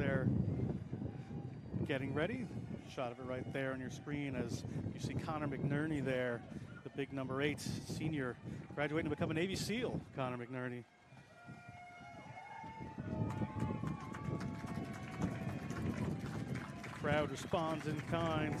they're getting ready. Shot of it right there on your screen as you see Connor McNerney there, the big number eight senior, graduating to become a Navy SEAL. Connor McNerney. The crowd responds in kind.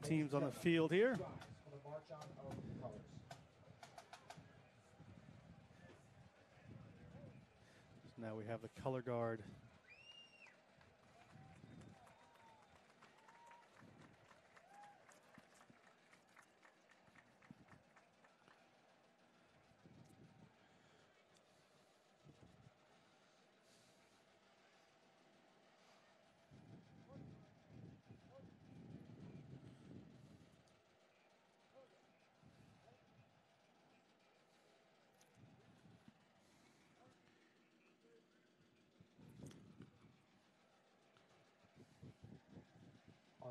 Both teams on the field here. Now we have the color guard.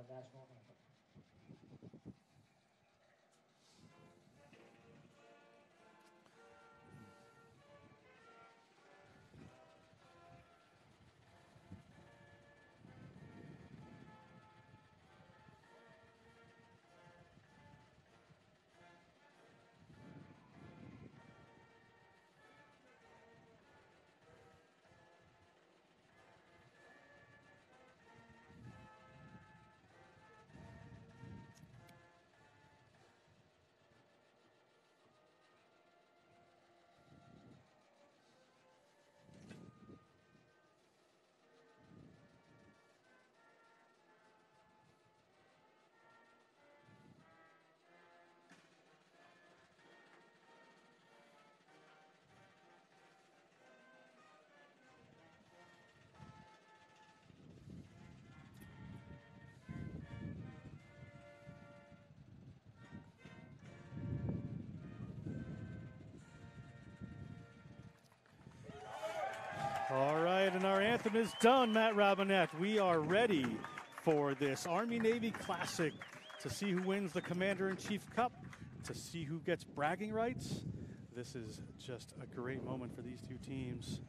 National All right, and our anthem is done, Matt Robinette. We are ready for this Army Navy Classic to see who wins the Commander in Chief Cup, to see who gets bragging rights. This is just a great moment for these two teams.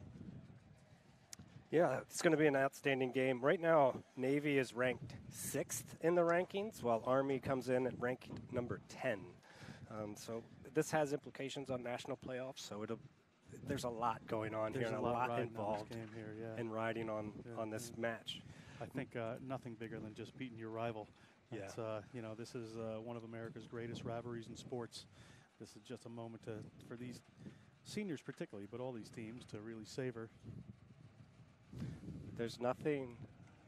Yeah, it's going to be an outstanding game. Right now, Navy is ranked sixth in the rankings, while Army comes in at rank number 10. Um, so this has implications on national playoffs. So it'll there's a lot going on There's here and a lot lot, riding on this involved in, here, yeah. and riding on Yeah, on this yeah. match. I think uh, nothing bigger than just beating your rival. Yeah. Uh, you know, this is uh, one of America's greatest rivalries in sports. This is just a moment to, for these seniors, particularly, but all these teams to really savor. There's nothing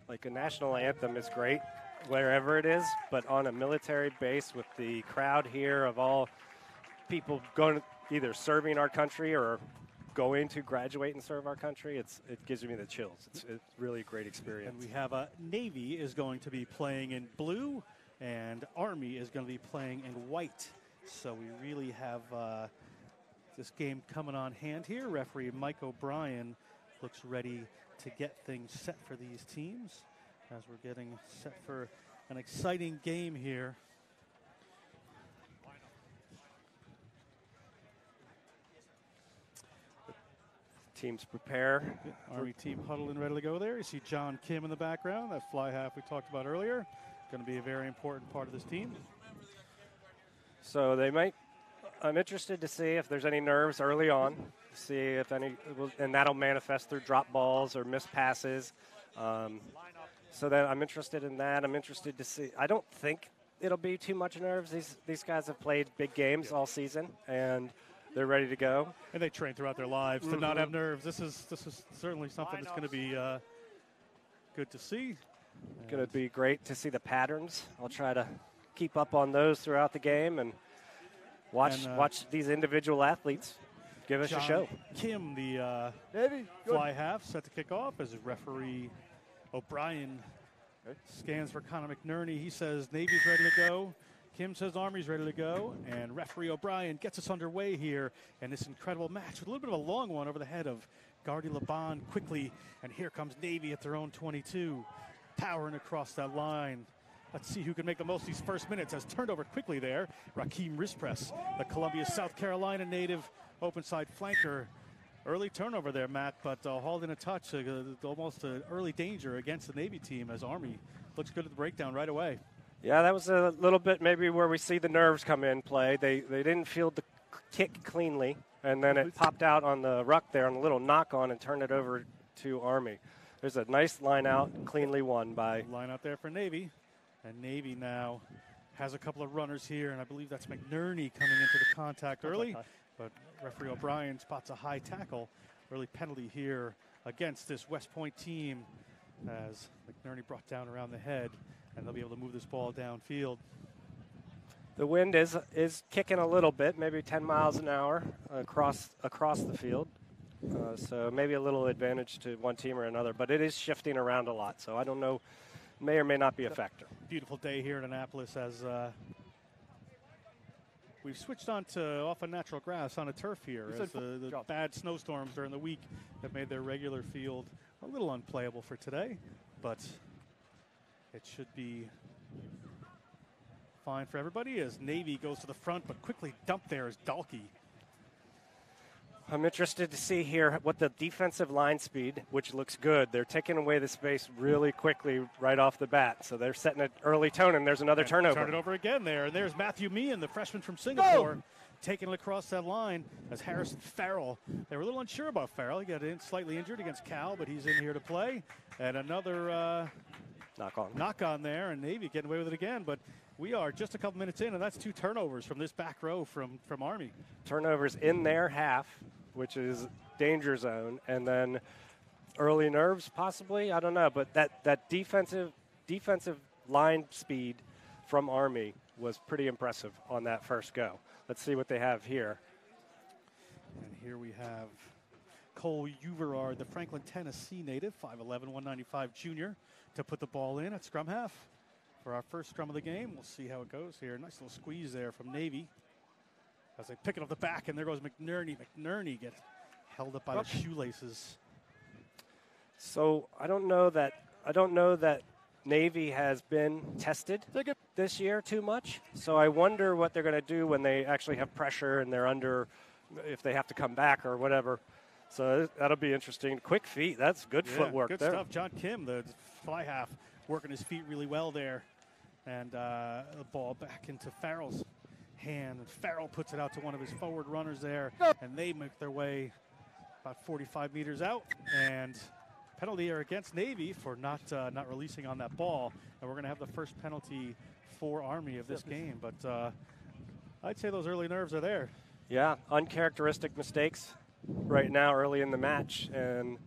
like a national anthem is great wherever it is, but on a military base with the crowd here of all people going either serving our country or going to graduate and serve our country, it's it gives me the chills. It's, it's really a great experience. And we have a Navy is going to be playing in blue, and Army is going to be playing in white. So we really have uh, this game coming on hand here. Referee Mike O'Brien looks ready to get things set for these teams as we're getting set for an exciting game here. Teams prepare. Army team huddled and ready to go there. You see John Kim in the background, that fly half we talked about earlier. Going to be a very important part of this team. So they might. I'm interested to see if there's any nerves early on. See if any, and that'll manifest through drop balls or missed passes. Um, so that I'm interested in that. I'm interested to see. I don't think it'll be too much nerves. These these guys have played big games all season, and they're ready to go. And they train throughout their lives to not have nerves. This is this is certainly something that's going to be uh, good to see. Going to be great to see the patterns. I'll try to keep up on those throughout the game and watch And, uh, watch these individual athletes give us John a show. Kim, the uh, Navy, fly half, set to kick off as referee O'Brien scans for Connor McNerney. He says Navy's ready to go. Kim says Army's ready to go. And referee O'Brien gets us underway here in this incredible match with a little bit of a long one over the head of Gardy Laban quickly. And here comes Navy at their own 22, powering across that line. Let's see who can make the most of these first minutes. Has turned over quickly there. Raheem Rispres, the Columbia, South Carolina native, open side flanker. Early turnover there, Matt, but uh, hauled in a touch, uh, almost an early danger against the Navy team as Army looks good at the breakdown right away. Yeah, that was a little bit maybe where we see the nerves come in play. They they didn't field the kick cleanly, and then it popped out on the ruck there on a little knock on and turned it over to Army. There's a nice line out, cleanly won by Line out there for Navy, and Navy now has a couple of runners here, and I believe that's McNerney coming into the contact early, but referee O'Brien spots a high tackle, early penalty here against this West Point team as McNerney brought down around the head, and they'll be able to move this ball downfield. The wind is is kicking a little bit, maybe 10 miles an hour across across the field. Uh, so maybe a little advantage to one team or another, but it is shifting around a lot. So I don't know, may or may not be a factor. beautiful day here in Annapolis as uh, we've switched on to off of natural grass on a turf here as the, the job. bad snowstorms during the week have made their regular field a little unplayable for today, but it should be fine for everybody as Navy goes to the front, but quickly dumped there as Dalkey. I'm interested to see here what the defensive line speed, which looks good. They're taking away the space really quickly right off the bat. So they're setting an early tone, and there's another turnover. Turn it over again there. And there's Matthew Meehan, the freshman from Singapore, taking it across that line as Harrison Farrell. They were a little unsure about Farrell. He got in slightly injured against Cal, but he's in here to play. And another uh, Knock on. knock on there, and Navy getting away with it again. But we are just a couple minutes in, and that's two turnovers from this back row from, from Army. Turnovers in their half, which is danger zone, and then early nerves possibly. I don't know, but that, that defensive defensive line speed from Army was pretty impressive on that first go. Let's see what they have here. And here we have Cole Uverard, the Franklin, Tennessee native, 5'11, 195 junior, to put the ball in at scrum half for our first scrum of the game. We'll see how it goes here. Nice little squeeze there from Navy as they pick it off the back, and there goes McNerney. McNerney gets held up by the shoelaces. So I don't know that I don't know that Navy has been tested this year too much. So I wonder what they're going to do when they actually have pressure and they're under, if they have to come back or whatever. So that'll be interesting. Quick feet. That's good Yeah, footwork Good there. stuff. John Kim, the fly half, working his feet really well there. And uh, the ball back into Farrell's hand. And Farrell puts it out to one of his forward runners there. And they make their way about 45 meters out. And penalty here against Navy for not uh, not releasing on that ball. And we're going to have the first penalty for Army of this game. But uh, I'd say those early nerves are there. Yeah, uncharacteristic mistakes right now early in the match, and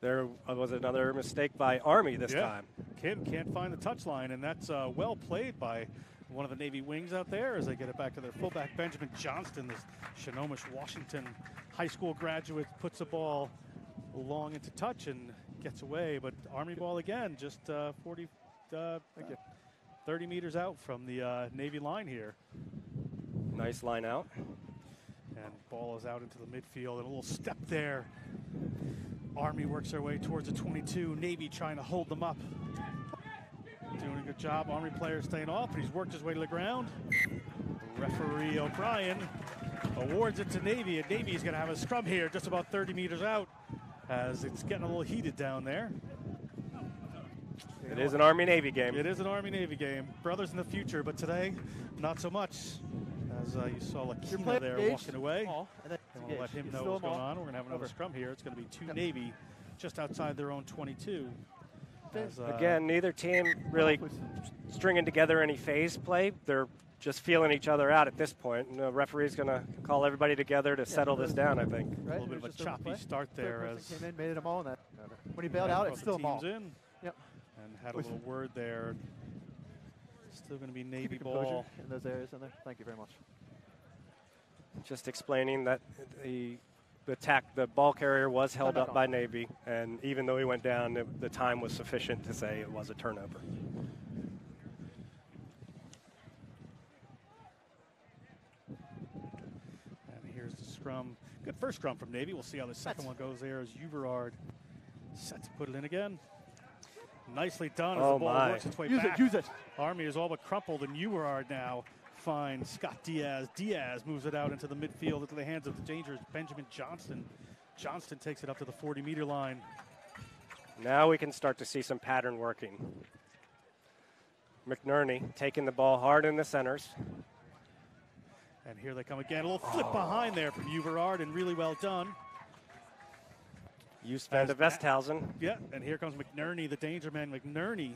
there was another mistake by Army this Yeah. time. Kim can't find the touchline, and that's uh, well played by one of the Navy wings out there as they get it back to their fullback, Benjamin Johnston, this Snohomish, Washington high school graduate, puts the ball long into touch and gets away. But Army ball again, just uh, 40, uh, 30 meters out from the uh, Navy line here. Nice line out. And ball is out into the midfield, and a little step there. Army works their way towards the 22. Navy trying to hold them up. Doing a good job. Army player staying off, but he's worked his way to the ground. Referee O'Brien awards it to Navy, and Navy's going to have a scrum here just about 30 meters out as it's getting a little heated down there. It is an Army Navy game. It is an Army Navy game. Brothers in the future, but today, not so much. As uh, you saw You're Lakina there engaged. walking away. Ball, and then we'll let him you know what's going on. We're going to have another Over. scrum here. It's going to be two Yep. Navy just outside their own 22. As, uh, Again, neither team really stringing together any phase play. They're just feeling each other out at this point. And the referee's going to call everybody together to settle this down, I think. Right? A little bit of a choppy start there as came in, made it a ball, and that when he bailed out, brought it's still a ball. teams in Yep. and had a little word there. Still going to be Navy your ball. in those areas in there. Thank you very much. Just explaining that the the tack, the ball carrier was held up on. by Navy, and even though he went down, the, the time was sufficient to say it was a turnover. And here's the scrum. Good first scrum from Navy. We'll see how the second one goes there as Uberard set to put it in again. Nicely done as Oh, the ball my. works its way Use back. it, use it. Army is all but crumpled, and Uberard now finds Scott Diaz. Diaz moves it out into the midfield into the hands of the dangerous Benjamin Johnston. Johnston takes it up to the 40 meter line. Now we can start to see some pattern working. McNerney taking the ball hard in the centers. And here they come again. A little flip behind there from Uberard, and really well done. You de As- Vesthausen. Yeah, and here comes McNerney, the danger man. McNerney,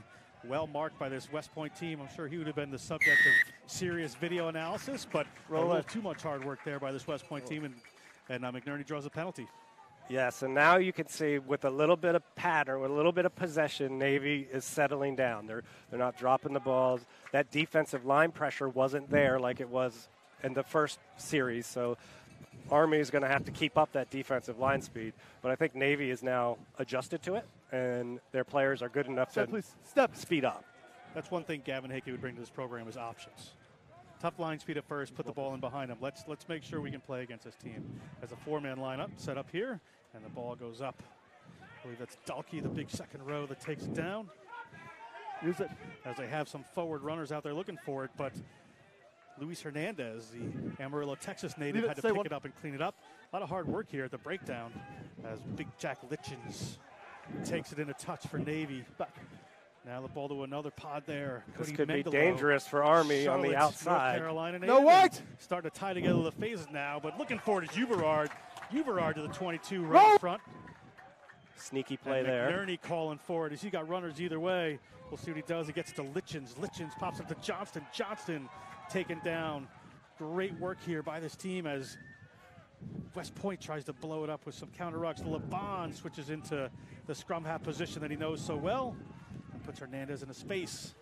well marked by this West Point team. I'm sure he would have been the subject of serious video analysis, but a little it. too much hard work there by this West Point team, and, and uh, McNerney draws a penalty. Yes, and now you can see with a little bit of pattern, with a little bit of possession, Navy is settling down. They're they're not dropping the balls. That defensive line pressure wasn't there like it was in the first series. So Army is going to have to keep up that defensive line speed. But I think Navy is now adjusted to it, and their players are good enough Step, to please. Step. speed up. That's one thing Gavin Hickie would bring to this program is options. Tough line speed at first, put the ball in behind him. Let's let's make sure we can play against this team. As a four-man lineup set up here, and the ball goes up. I believe that's Dalkey, the big second row that takes it down. Use it. As they have some forward runners out there looking for it, but Luis Hernandez, the Amarillo, Texas native, it, had to pick one. it up and clean it up. A lot of hard work here at the breakdown as Big Jack Litchens takes it in a touch for Navy. Back. Now the ball to another pod there. This Cody could be dangerous for Army on the outside. North Carolina No native, white! Starting to tie together the phases now, but looking forward is Uberard. Uberard to the 22 right Roll! front. Sneaky play and there. McNerney calling for it. He's got runners either way. We'll see what he does. He gets to Litchens. Litchens pops up to Johnston. Johnston taken down. Great work here by this team as West Point tries to blow it up with some counter rucks. Laban switches into the scrum half position that he knows so well and puts Hernandez in a space.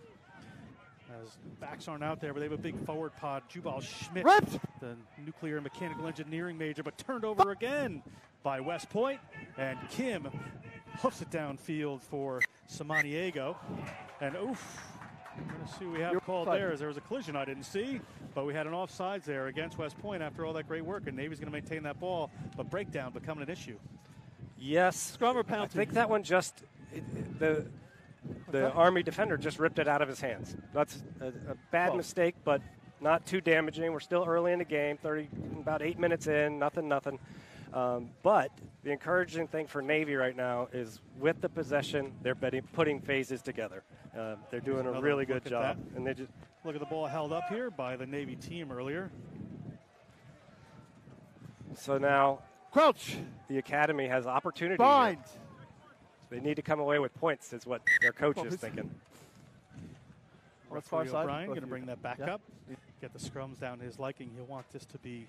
As backs aren't out there, but they have a big forward pod. Jubal Schmidt, Ripped. the nuclear and mechanical engineering major, but turned over again by West Point. And Kim hoofs it downfield for Samaniego. And oof, going to see what we have You're called offside. there as there was a collision I didn't see, but we had an offsides there against West Point after all that great work. And Navy's going to maintain that ball, but breakdown becoming an issue. Yes. Scrum or I think that one just it- it- the the Okay. Army defender just ripped it out of his hands. That's a, a bad Well. mistake, but not too damaging. We're still early in the game, 30, about eight minutes in, nothing, nothing. Um, but the encouraging thing for Navy right now is with the possession, they're betting, putting phases together. Uh, they're doing a really good job, that. and they just Look at the ball held up here by the Navy team earlier. so now Crouch. the academy has opportunity. here. Bind. They need to come away with points, is what their coach Well, is thinking. On the far side, O'Brien going to bring that back Yeah. up, get the scrums down to his liking. He'll want this to be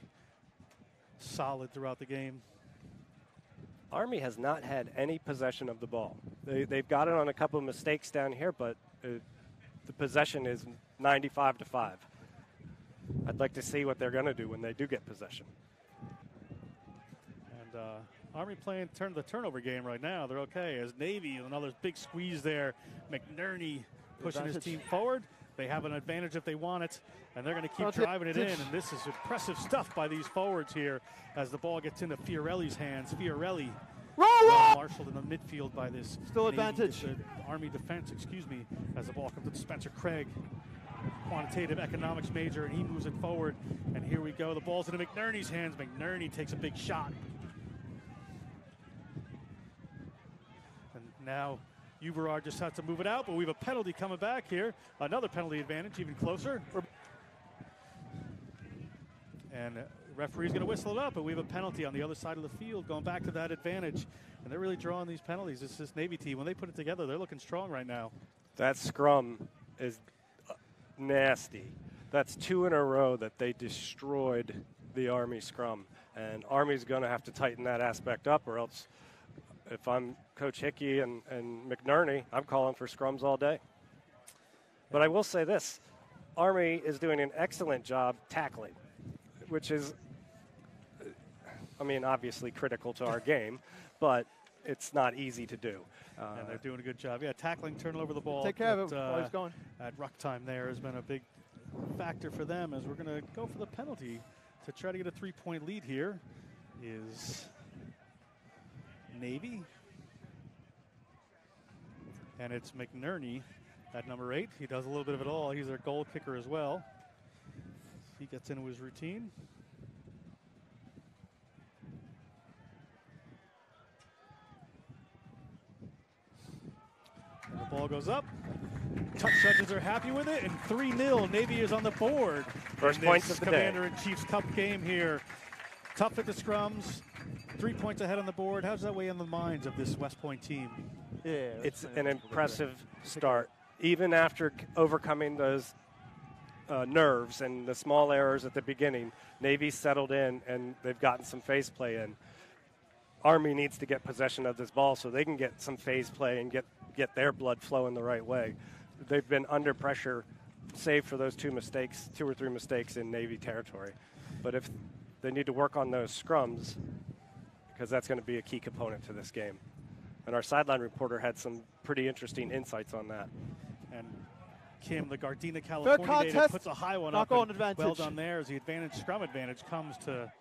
solid throughout the game. Army has not had any possession of the ball. They, they've got it on a couple of mistakes down here, but uh, the possession is 95 to 5. I'd like to see what they're going to do when they do get possession. And uh, Army playing turn the turnover game right now. They're okay. As Navy, another big squeeze there. McNerney pushing his team forward. They have an advantage if they want it, and they're going to keep driving it in. And this is impressive stuff by these forwards here as the ball gets into Fiorelli's hands. Fiorelli Roll, roll. marshaled in the midfield by this Still Navy- advantage. uh, Army defense, excuse me, as the ball comes to Spencer Craig, quantitative economics major, and he moves it forward. And here we go. The ball's into McNerney's hands. McNerney takes a big shot. And now Uberard just has to move it out, but we have a penalty coming back here. Another penalty advantage, even closer. And referee's going to whistle it up, but we have a penalty on the other side of the field going back to that advantage. And they're really drawing these penalties. It's this Navy team, when they put it together, they're looking strong right now. That scrum is uh, nasty. That's two in a row that they destroyed the Army scrum. And Army's going to have to tighten that aspect up, or else if I'm Coach Hickie and, and McNerney, I'm calling for scrums all day. But I will say this Army is doing an excellent job tackling, which is, I mean, obviously critical to our game, but it's not easy to do. Uh, and they're doing a good job. Yeah, tackling, turning over the ball. Take care of it while he's uh, going. At ruck time, there has been a big factor for them as we're going to go for the penalty to try to get a three-point lead. Here is Navy, and it's McNerney at number eight. He does a little bit of it all. He's their goal kicker as well. He gets into his routine. And the ball goes up. Touch judges are happy with it, and 3 0. Navy is on the board. First in points of the day. Commander in Chief's Cup game here. Tough at the scrums, three points ahead on the board. How does that weigh in the minds of this West Point team? Yeah. it's an impressive start, even after overcoming those uh, nerves and the small errors at the beginning. Navy settled in and they've gotten some phase play in. Army needs to get possession of this ball so they can get some phase play and get, get their blood flowing the right way. They've been under pressure, save for those two mistakes, two or three mistakes in Navy territory. But if they need to work on those scrums, because that's going to be a key component to this game. And our sideline reporter had some pretty interesting insights on that. And Kim, the Gardena, California native, contest. puts a high one Knock up. on and Well advantage. done there as the advantage, scrum advantage comes to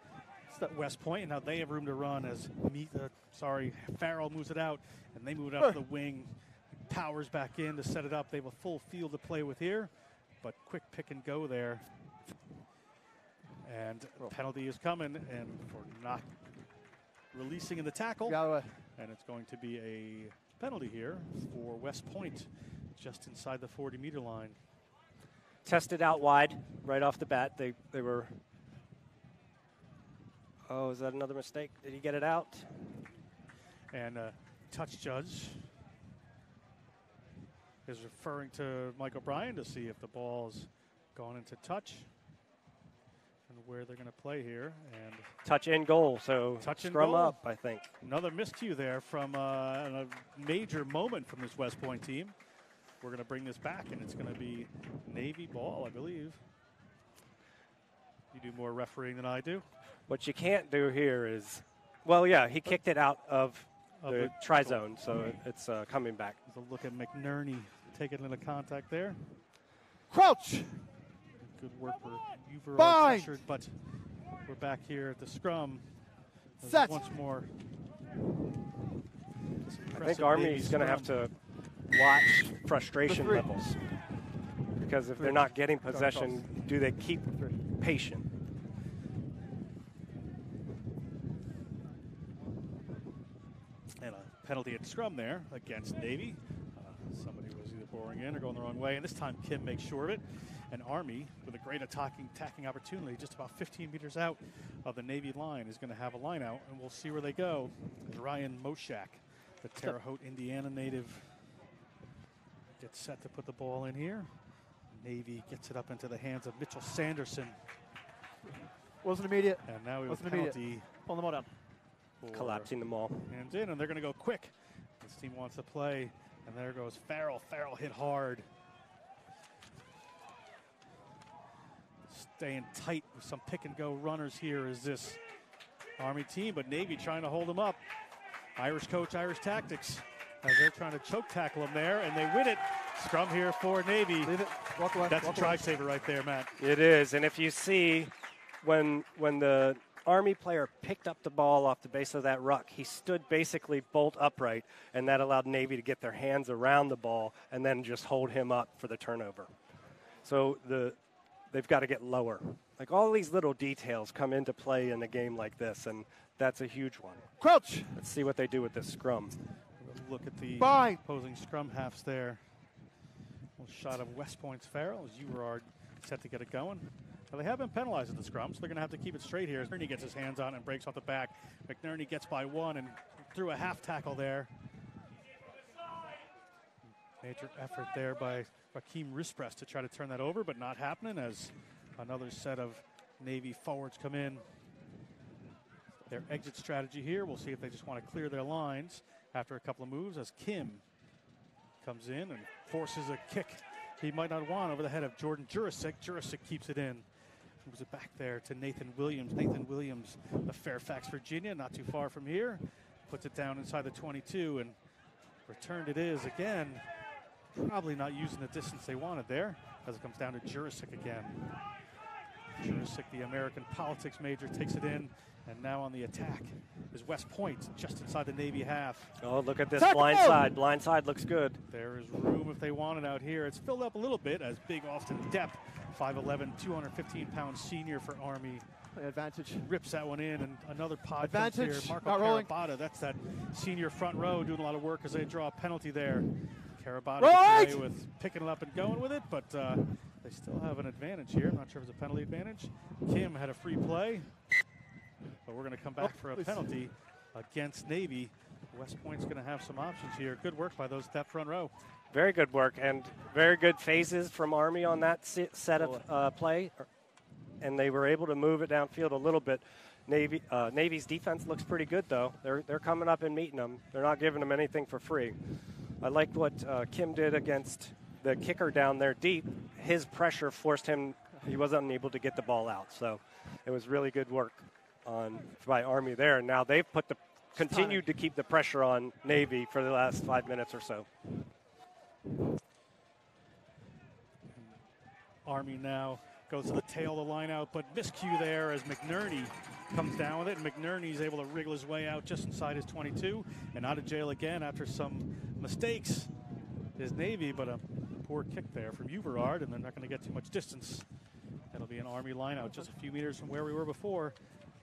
West Point, and now they have room to run as me, uh, sorry Farrell moves it out, and they move it out to the wing, powers back in to set it up. They have a full field to play with here, but quick pick and go there. And penalty is coming, and for not releasing in the tackle, Get out the and it's going to be a penalty here for West Point, just inside the 40 meter line. Tested out wide right off the bat. They, they were. Oh, is that another mistake? Did he get it out? And uh, touch judge is referring to Mike O'Brien to see if the ball's gone into touch and where they're going to play here. And Touch in goal, so Touch in scrum goal. up, I think. another miscue there from uh, a major moment from this West Point team. We're going to bring this back, and it's going to be Navy ball, I believe. You do more refereeing than I do. What you can't do here is, well, yeah, he kicked it out of Of the the- try zone, so it's uh, coming back. There's a look at McNerney taking into contact there. Crouch. Good work for Uver Bind. pressured, but we're back here at the scrum. Set. Once more. I think Army's going to have to watch frustration three. levels because if they're not getting possession, do they keep patient? And a penalty at scrum there against Navy. Uh, somebody was either boring in or going the wrong way, and this time Kim makes sure of it. And Army, with a great attacking, attacking opportunity, just about 15 meters out of the Navy line, is going to have a line out, and we'll see where they go. As Ryan Moshak, the Terre Haute, Indiana native, gets set to put the ball in here. Navy gets it up into the hands of Mitchell Sanderson, Wasn't immediate. and now we have a Wasn't immediate. penalty Pull them all down. Collapsing them all. hands in, and they're going to go quick. This team wants to play, and there goes Farrell. Farrell hit hard. Staying tight with some pick and go runners here is this Army team, but Navy trying to hold them up. Irish coach, Irish tactics, as they're trying to choke tackle them there, and they win it. Scrum here for Navy. Leave it. Walk away. That's a walk try away. saver right there, Matt. It is, and if you see when when the Army player picked up the ball off the base of that ruck, he stood basically bolt upright, and that allowed Navy to get their hands around the ball and then just hold him up for the turnover. So the they've got to get lower. Like all these little details come into play in a game like this, and that's a huge one. Crouch. Let's see what they do with this scrum. Look at the Bind. opposing scrum halves there. Little shot of West Point's Farrell as Uverard set to get it going. Now they have been penalized at the scrum, so they're going to have to keep it straight here. As McNerney gets his hands on it and breaks off the back. McNerney gets by one and threw a half tackle there. Major effort there by Raheem Rispres to try to turn that over, but not happening as Another set of Navy forwards come in. Their exit strategy here, we'll see if they just want to clear their lines after a couple of moves as Kim comes in and forces a kick he might not want over the head of Jordan Jurasik. Jurasik keeps it in. Moves it back there to Nathan Williams. Nathan Williams of Fairfax, Virginia, not too far from here. Puts it down inside the 22 and returned it is again. Probably not using the distance they wanted there as it comes down to Jurasik again. Jurasik, the American politics major, takes it in. And now on the attack is West Point, just inside the Navy half. Oh, look at this blind side. Blind side looks good. There is room if they want it out here. It's filled up a little bit as Big Austin Depp, 5'11", 215 pound senior for Army. Advantage. Rips that one in, and another pod Advantage. here. Marco Carabata, that's that senior front row doing a lot of work as they draw a penalty there. Carabata right. with picking it up and going with it, but uh, they still have an advantage here. I'm not sure if it's a penalty advantage. Kim had a free play. But we're going to come back for a penalty against Navy. West Point's going to have some options here. Good work by those that front row. Very good work and very good phases from Army on that set of uh, play, and they were able to move it downfield a little bit. Navy uh, Navy's defense looks pretty good though. They're they're coming up and meeting them. They're not giving them anything for free. I liked what uh, Kim did against the kicker down there deep. His pressure forced him. He wasn't able to get the ball out, so it was really good work on by Army there. And now they've put the continued to keep the pressure on Navy for the last five minutes or so. Army now goes to the tail of the line out, but miscue there as McNerney comes down with it. And McNerney's able to wriggle his way out just inside his 22 and out of jail again after some mistakes. His Navy, but a poor kick there from Uverard, and they're not going to get too much distance. That'll be an Army line out just a few meters from where we were before.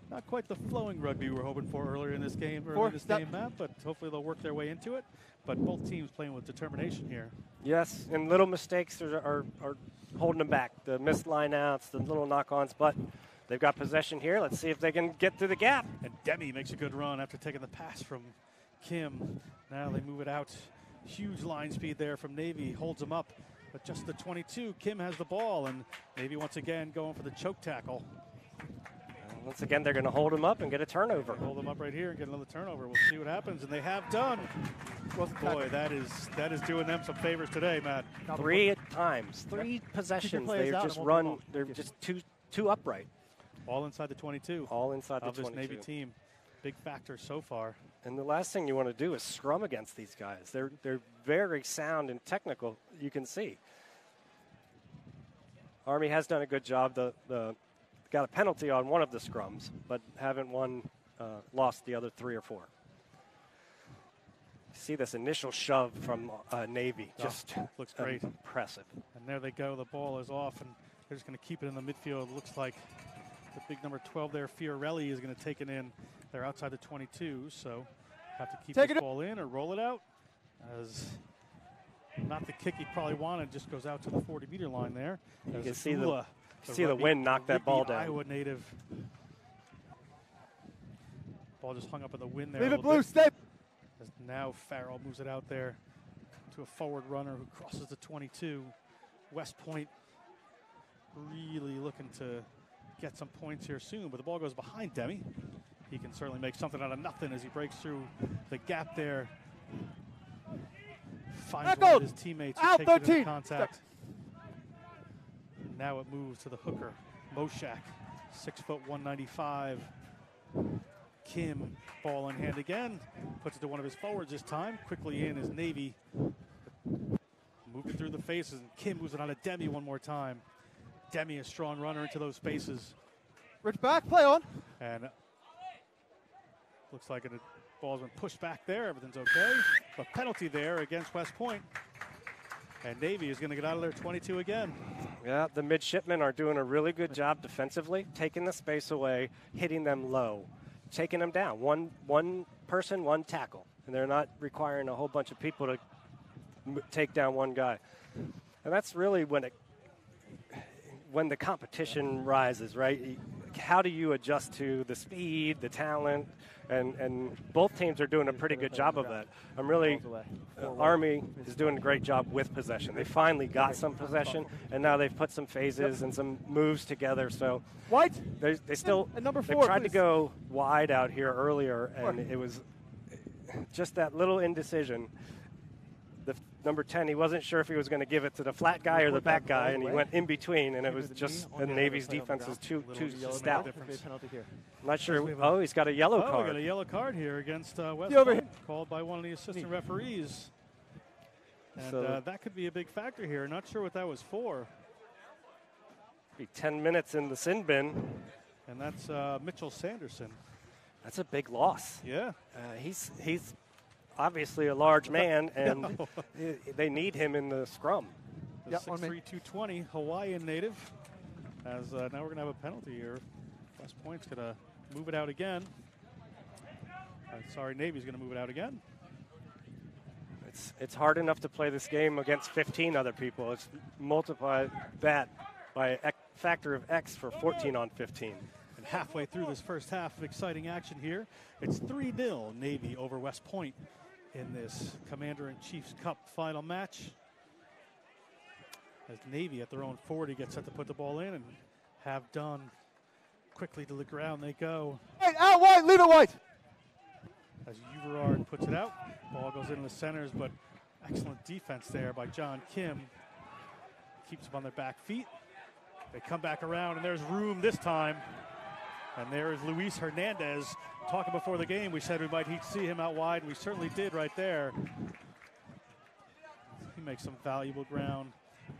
Not quite the flowing rugby we were hoping for earlier in this game, earlier in this game map, but hopefully they'll work their way into it. But both teams playing with determination here. Yes, and little mistakes are, are, are holding them back. The missed lineouts, the little knock-ons, but they've got possession here. Let's see if they can get through the gap. And Demi makes a good run after taking the pass from Kim. Now they move it out. Huge line speed there from Navy, holds them up. But just the 22, Kim has the ball, and Navy once again going for the choke tackle. Once again, they're going to hold him up and get a turnover. Hold him up right here and get another turnover. We'll see what happens, and they have done. Boy, that is that is doing them some favors today, Matt. Three times, three possessions. They've just run. They're just two two upright. All inside the 22. All inside the 22. this Navy team. Big factor so far. And the last thing you want to do is scrum against these guys. They're they're very sound and technical. You can see. Army has done a good job. The the got a penalty on one of the scrums, but haven't won, uh, lost the other three or four. See this initial shove from uh, Navy, oh, just looks great, impressive. And there they go. The ball is off, and they're just going to keep it in the midfield. Looks like the big number 12 there, Fiorelli, is going to take it in. They're outside the 22, so have to keep take this ball in or roll it out. As not the kick he probably wanted, just goes out to the 40 meter line there. You can see the the See the wind knock that ball down. Iowa native. Ball just hung up in the wind there. Leave it blue, stay. As now Farrell moves it out there to a forward runner who crosses the 22. West Point really looking to get some points here soon, but the ball goes behind Demi. He can certainly make something out of nothing as he breaks through the gap there. Finds one of his teammates Out 13. contact. Now it moves to the hooker, Moshak, six foot 195. Kim, ball in hand again, puts it to one of his forwards this time. Quickly in is Navy. Moving through the faces, and Kim moves it on to Demi one more time. Demi, a strong runner into those spaces. Rich back, play on. And looks like the ball's been pushed back there. Everything's okay. But penalty there against West Point. And Navy is going to get out of there 22 again. Yeah, the midshipmen are doing a really good job defensively, taking the space away, hitting them low, taking them down. One one person, one tackle, and they're not requiring a whole bunch of people to m- take down one guy. And that's really when it when the competition rises, right? how do you adjust to the speed, the talent, and, and both teams are doing a pretty good job of that. I'm really, uh, Army is doing a great job with possession. They finally got some possession, and now they've put some phases and some moves together. So White. they, they still And number they four, tried to go wide out here earlier, and it was just that little indecision. The f- number ten, he wasn't sure if he was going to give it to the flat guy or the back guy, and he went in between, and it was just the Navy's defense was too too stout. penalty here. I'm not sure. we have a- Oh, he's got a yellow card. Oh, we got a yellow card here against uh, West The over- Point, called by one of the assistant referees. And So- uh, that could be a big factor here. Not sure what that was for. Be ten minutes in the sin bin. And that's uh, Mitchell Sanderson. That's a big loss. Yeah. Uh, he's he's obviously a large man, and i- they need him in the scrum. The Yep, on 6'3", 220 Hawaiian native. As uh, now we're going to have a penalty here. West Point's going to move it out again. Uh, sorry, Navy's going to move it out again. It's it's hard enough to play this game against 15 other people. It's multiply that by a factor of X for 14 on 15. And halfway through this first half of exciting action here, it's 3 0 Navy over West Point in this Commander in Chief's Cup final match. As Navy at their own 40 gets set to put the ball in and have done. Quickly to the ground they go White, out White, leave it White. as Uverard puts it out. Ball goes into the centers, but excellent defense there by John Kim. Keeps them on their back feet. They come back around, and there's room this time. And there is Luis Hernandez. Talking before the game, we said we might see him out wide, and we certainly did right there. He makes some valuable ground.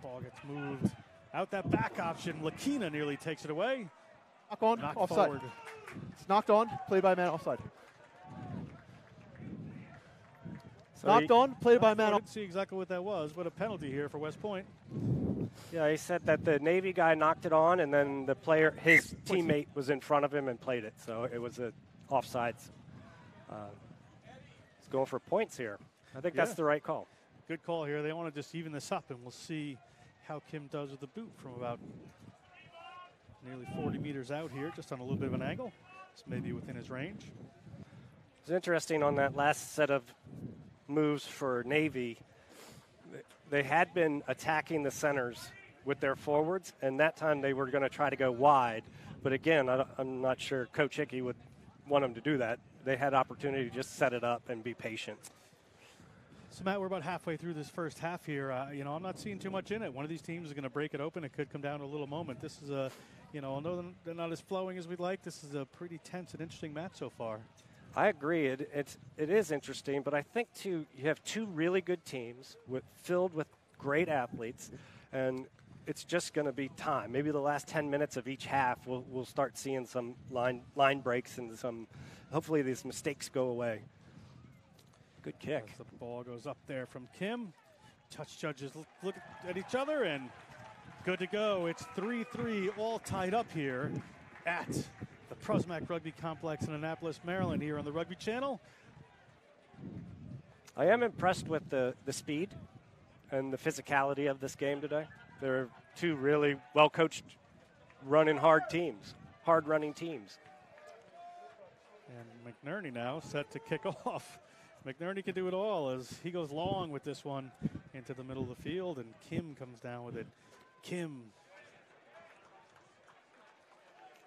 Ball gets moved. Out that back option, Lakina nearly takes it away. Knock on, Knocked offside. forward. It's knocked on, played by a man offside. So knocked on, played by a I man didn't see exactly what that was, but a penalty here for West Point. Yeah, he said that the Navy guy knocked it on, and then the player, his teammate, was in front of him and played it. So it was a offsides. Uh, let's go for points here. I think that's the right call. Good call here. They want to just even this up, and we'll see how Kim does with the boot from about nearly 40 meters out here, just on a little bit of an angle. It's maybe within his range. It's interesting on that last set of moves for Navy. They had been attacking the centers with their forwards, and that time they were going to try to go wide. But again, I, am not sure Coach Hickie would want them to do that. They had opportunity to just set it up and be patient. So, Matt, we're about halfway through this first half here. Uh, you know, I'm not seeing too much in it. One of these teams is going to break it open. It could come down to a little moment. This is a, you know, although they're not as flowing as we'd like, this is a pretty tense and interesting match so far. I agree. It, it's it is interesting, but I think too you have two really good teams with filled with great athletes, and it's just going to be time. Maybe the last ten minutes of each half, we'll we'll start seeing some line line breaks and some. Hopefully, these mistakes go away. Good kick. As the ball goes up there from Kim. Touch judges look, look at each other and good to go. It's 3 3 all tied up here at the Prusmack Rugby Complex in Annapolis, Maryland, here on the Rugby Channel. I am impressed with the, the speed and the physicality of this game today. They're two really well coached, running hard teams, hard running teams. And McNerney now set to kick off. McNerney can do it all as he goes long with this one into the middle of the field, and Kim comes down with it. Kim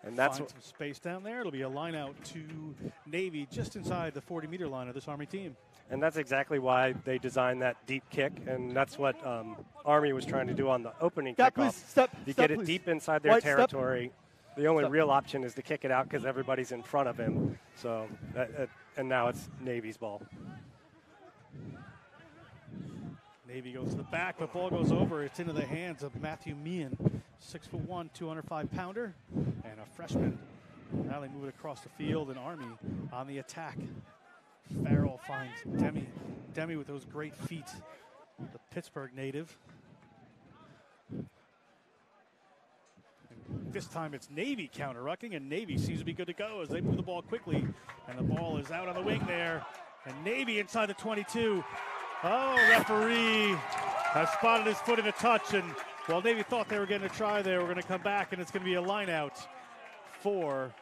And that's some space down there. It'll be a line out to Navy just inside the 40 meter line of this Army team. And that's exactly why they designed that deep kick, and that's what um, Army was trying to do on the opening Step, kickoff. please. Step. You step, get it deep inside their White, step. territory. The only Step. real option is to kick it out because everybody's in front of him. So, that, that- and now it's Navy's ball. Navy goes to the back, but ball goes over. It's into the hands of Matthew Meehan, six foot one, 205 pounder, and a freshman. Now they move it across the field, and Army on the attack. Farrell finds Demi. Demi with those great feet, the Pittsburgh native. And this time it's Navy counter rucking, and Navy seems to be good to go as they move the ball quickly. And the ball is out on the wing there. And Navy inside the 22. Oh, referee has spotted his foot in a touch, and while Navy thought they were getting a try there, we're going to come back, and it's going to be a line out. for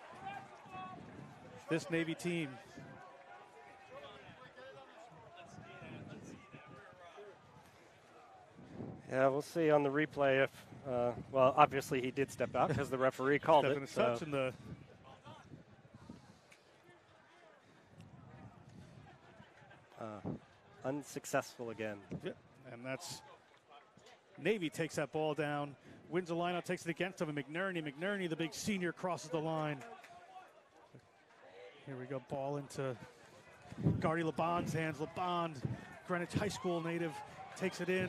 this Navy team. Yeah, we'll see on the replay if, uh, well, obviously he did step out because the referee called it. So. the Uh, unsuccessful again. Yep. And that's Navy takes that ball down, wins the lineout, takes it against him, and McNerney, McNerney, the big senior, crosses the line. Here we go, ball into Guardy LeBond's hands. LeBond, Greenwich High School native, takes it in.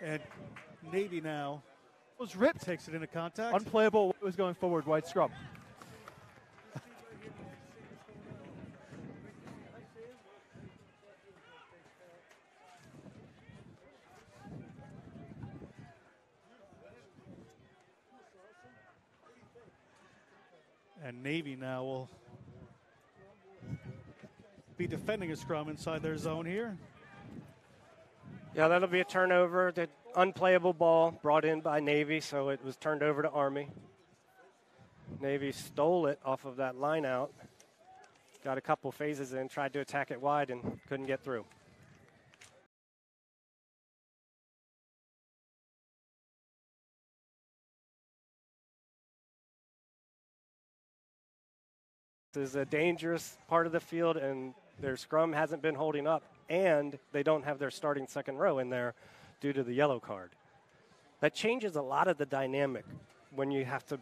And Navy now Was ripped. takes it into contact. Unplayable. Was going forward. White scrum. And Navy now will be defending a scrum inside their zone here. Yeah, that'll be a turnover. The unplayable ball brought in by Navy, so it was turned over to Army. Navy stole it off of that line out. Got a couple phases in, tried to attack it wide, and couldn't get through. This is a dangerous part of the field, and their scrum hasn't been holding up, and they don't have their starting second row in there due to the yellow card. That changes a lot of the dynamic when you have to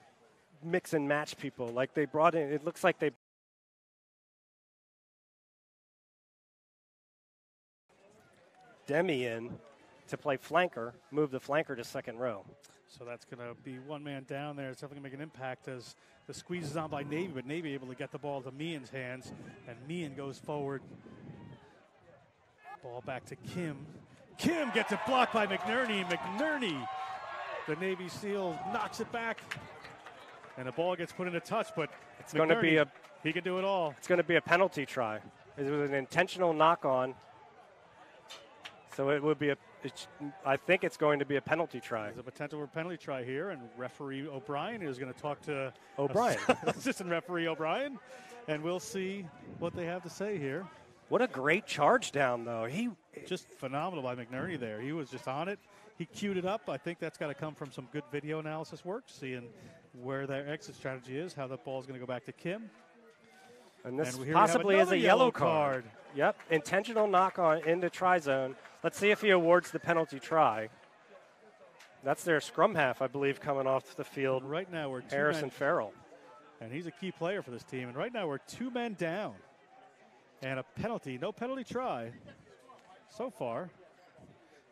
mix and match people. Like they brought in, it looks like they Demi in to play flanker, move the flanker to second row. So that's going to be one man down there. It's definitely going to make an impact as the squeeze is on by Navy, but Navy able to get the ball to Meehan's hands, and Meehan goes forward. Ball back to Kim. Kim gets it blocked by McNerney. McNerney, the Navy SEAL, knocks it back, and the ball gets put into touch. But It's going to be a he can do it all. it's going to be a penalty try. It was an intentional knock on. So it would be a. It's, I think it's going to be a penalty try. There's a potential for a penalty try here, and referee O'Brien is going to talk to O'Brien. assistant referee O'Brien, and we'll see what they have to say here. What a great charge down, though. He Just phenomenal by McNerney there. He was just on it. He queued it up. I think that's got to come from some good video analysis work, seeing where their exit strategy is, how the is going to go back to Kim. and this And here we have possibly is a yellow yellow card. Yep, intentional knock on into try zone. Let's see if he awards the penalty try. That's their scrum half, I believe, coming off the field. Right now we're two Harrison men, Farrell. and he's a key player for this team. And right now we're two men down, and a penalty, no penalty try, so far,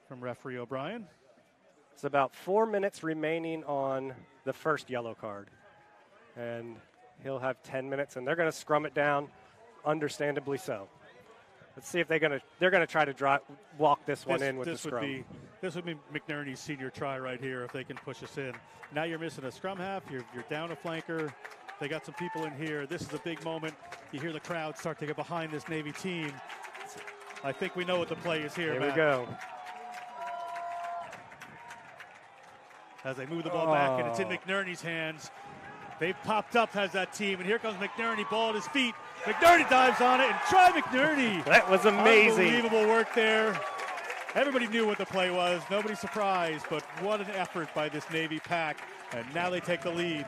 from referee O'Brien. It's about four minutes remaining on the first yellow card, and he'll have 10 minutes, and they're going to scrum it down, understandably so. Let's see if they're going to they're going to try to draw, walk this one in with this the would scrum. be this would be McNerney's senior try right here if they can push us in. Now you're missing a scrum half. You're you're down a flanker. They got some people in here. This is a big moment. You hear the crowd start to get behind this Navy team. I think we know what the play is here. Here Matt. we go. As they move the ball back, and it's in Oh. McNerney's hands. They've popped up as that team, and here comes McNerney, ball at his feet. McNerney dives on it, and try McNerney. That was amazing. Unbelievable work there. Everybody knew what the play was. Nobody surprised, but what an effort by this Navy pack. And now they take the lead.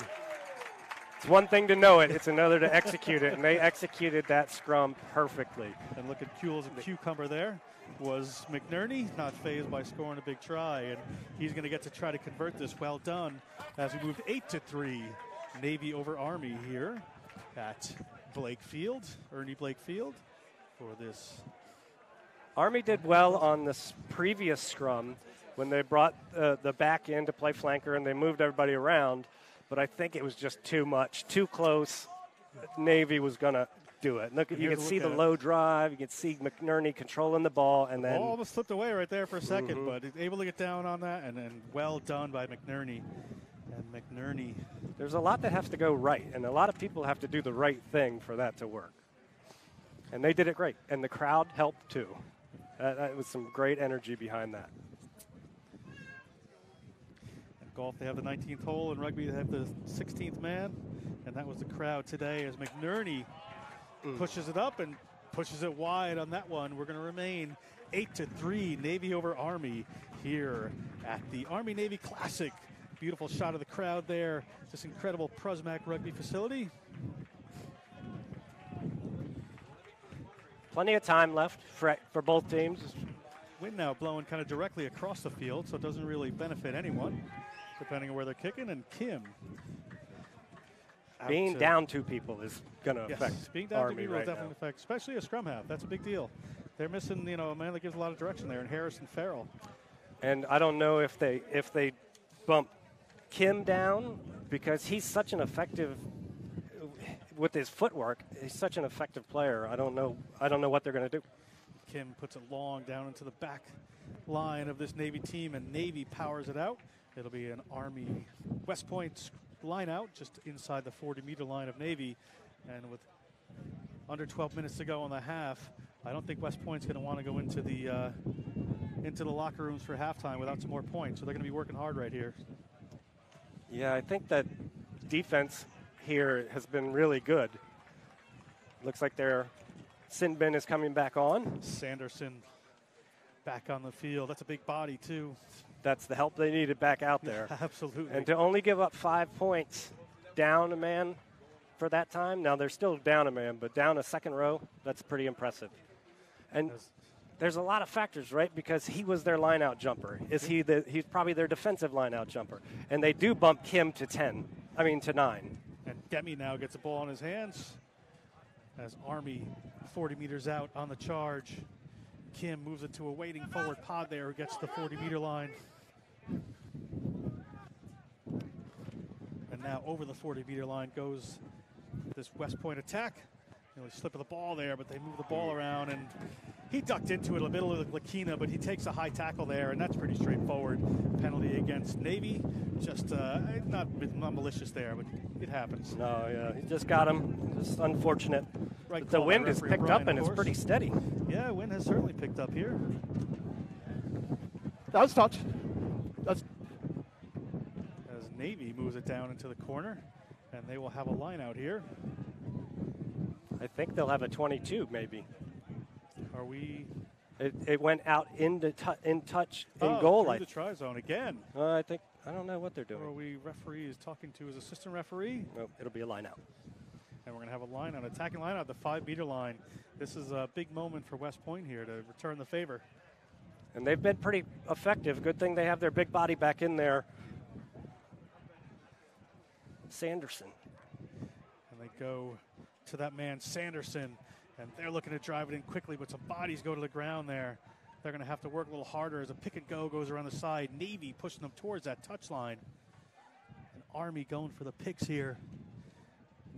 It's one thing to know it; it's another to execute it, and they executed that scrum perfectly. And look at Kuhl's and cucumber there. Was McNerney not phased by scoring a big try, and he's going to get to try to convert this. Well done as we moved eight to three, Navy over Army here at Blake Field, Ernie Blake Field, for this. Army did well on this previous scrum when they brought uh, the back in to play flanker and they moved everybody around, but I think it was just too much, too close. Navy was going to do it. Look, you can see the it. low drive. You can see McNerney controlling the ball, and then Ball almost slipped away right there for a 2nd Mhm. but able to get down on that, and, then well done by McNerney. And McNerney there's a lot that has to go right, and a lot of people have to do the right thing for that to work. And they did it great, and the crowd helped too. That, that was some great energy behind that. golf, they have the 19th hole. and rugby, they have the 16th man. And that was the crowd today as McNerney Mm. pushes it up and pushes it wide on that one. We're going to remain 8 to 3, Navy over Army here at the Army Navy Classic. Beautiful shot of the crowd there. This incredible Prusmack rugby facility. Plenty of time left for, for both teams. Wind now blowing kind of directly across the field, so it doesn't really benefit anyone, depending on where they're kicking. And Kim. Being down two people is going to Yes, affect being down Army to people right definitely now. affect, especially a scrum half. That's a big deal. They're missing, you know, a man that gives a lot of direction there, and Harrison Farrell. And I don't know if they if they bump Kim down because he's such an effective with his footwork. He's such an effective player. I don't know. I don't know what they're going to do. Kim puts it long down into the back line of this Navy team, and Navy powers it out. It'll be an Army West Point line out just inside the 40 meter line of Navy. And with under 12 minutes to go on the half, I don't think West Point's going to want to go into the uh, into the locker rooms for halftime without some more points. So they're going to be working hard right here. Yeah, I think that defense here has been really good. Looks like their Sinbin is coming back on. Sanderson back on the field. That's a big body too. That's the help they needed back out there. Absolutely. And to only give up five points down a man for that time. Now they're still down a man, but down a second row, that's pretty impressive. And there's a lot of factors, right? Because he was their line out jumper. Is he the he's probably their defensive line out jumper. And they do bump Kim to 10. I mean to 9. And Demi now gets a ball in his hands as Army 40 meters out on the charge. Kim moves it to a waiting forward pod there who gets the 40 meter line. And now over the 40 meter line goes this West Point attack. Nearly slip of the ball there, but they move the ball around and he ducked into it a little like Lakina, but he takes a high tackle there, and that's pretty straightforward. Penalty against Navy. Just uh, not, not malicious there, but it happens. No, yeah, he just got him. Just unfortunate. Right But the wind has referee picked O'Brien, up and it's pretty steady. Yeah, wind has certainly picked up here. That was touch. That's as Navy moves it down into the corner, and they will have a line out here. I think they'll have a 22 maybe. Are we It, it went out into tou in touch in oh, goal. through I, the try zone again? uh, I think I don't know what they're Or are we referee is talking to his assistant referee, No, it'll be a line out. and we're going to have a line out, attacking line out the five meter line. This is a big moment for West Point here to return the favor. And they've been pretty effective. Good thing they have their big body back in there. Sanderson. And they go to that man Sanderson, and they're looking to drive it in quickly, but some bodies go to the ground there. They're going to have to work a little harder as a pick and go goes around the side. Navy pushing them towards that touch line. And Army going for the picks here,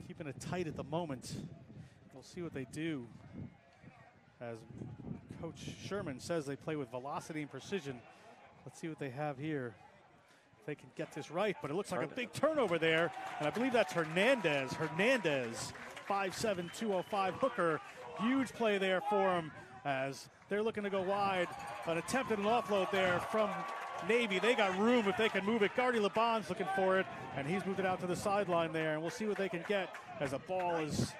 keeping it tight at the moment. We'll see what they do. As Coach Sherman says, they play with velocity and precision. Let's see what they have here. If they can get this right, but it looks like a big turnover there, and I believe that's Hernandez. Hernandez, 5'7", 205 hooker. Huge play there for him as they're looking to go wide. An attempt at an offload there from Navy. They got room if they can move it. Gardy Laban's looking for it, and he's moved it out to the sideline there, and we'll see what they can get as a ball is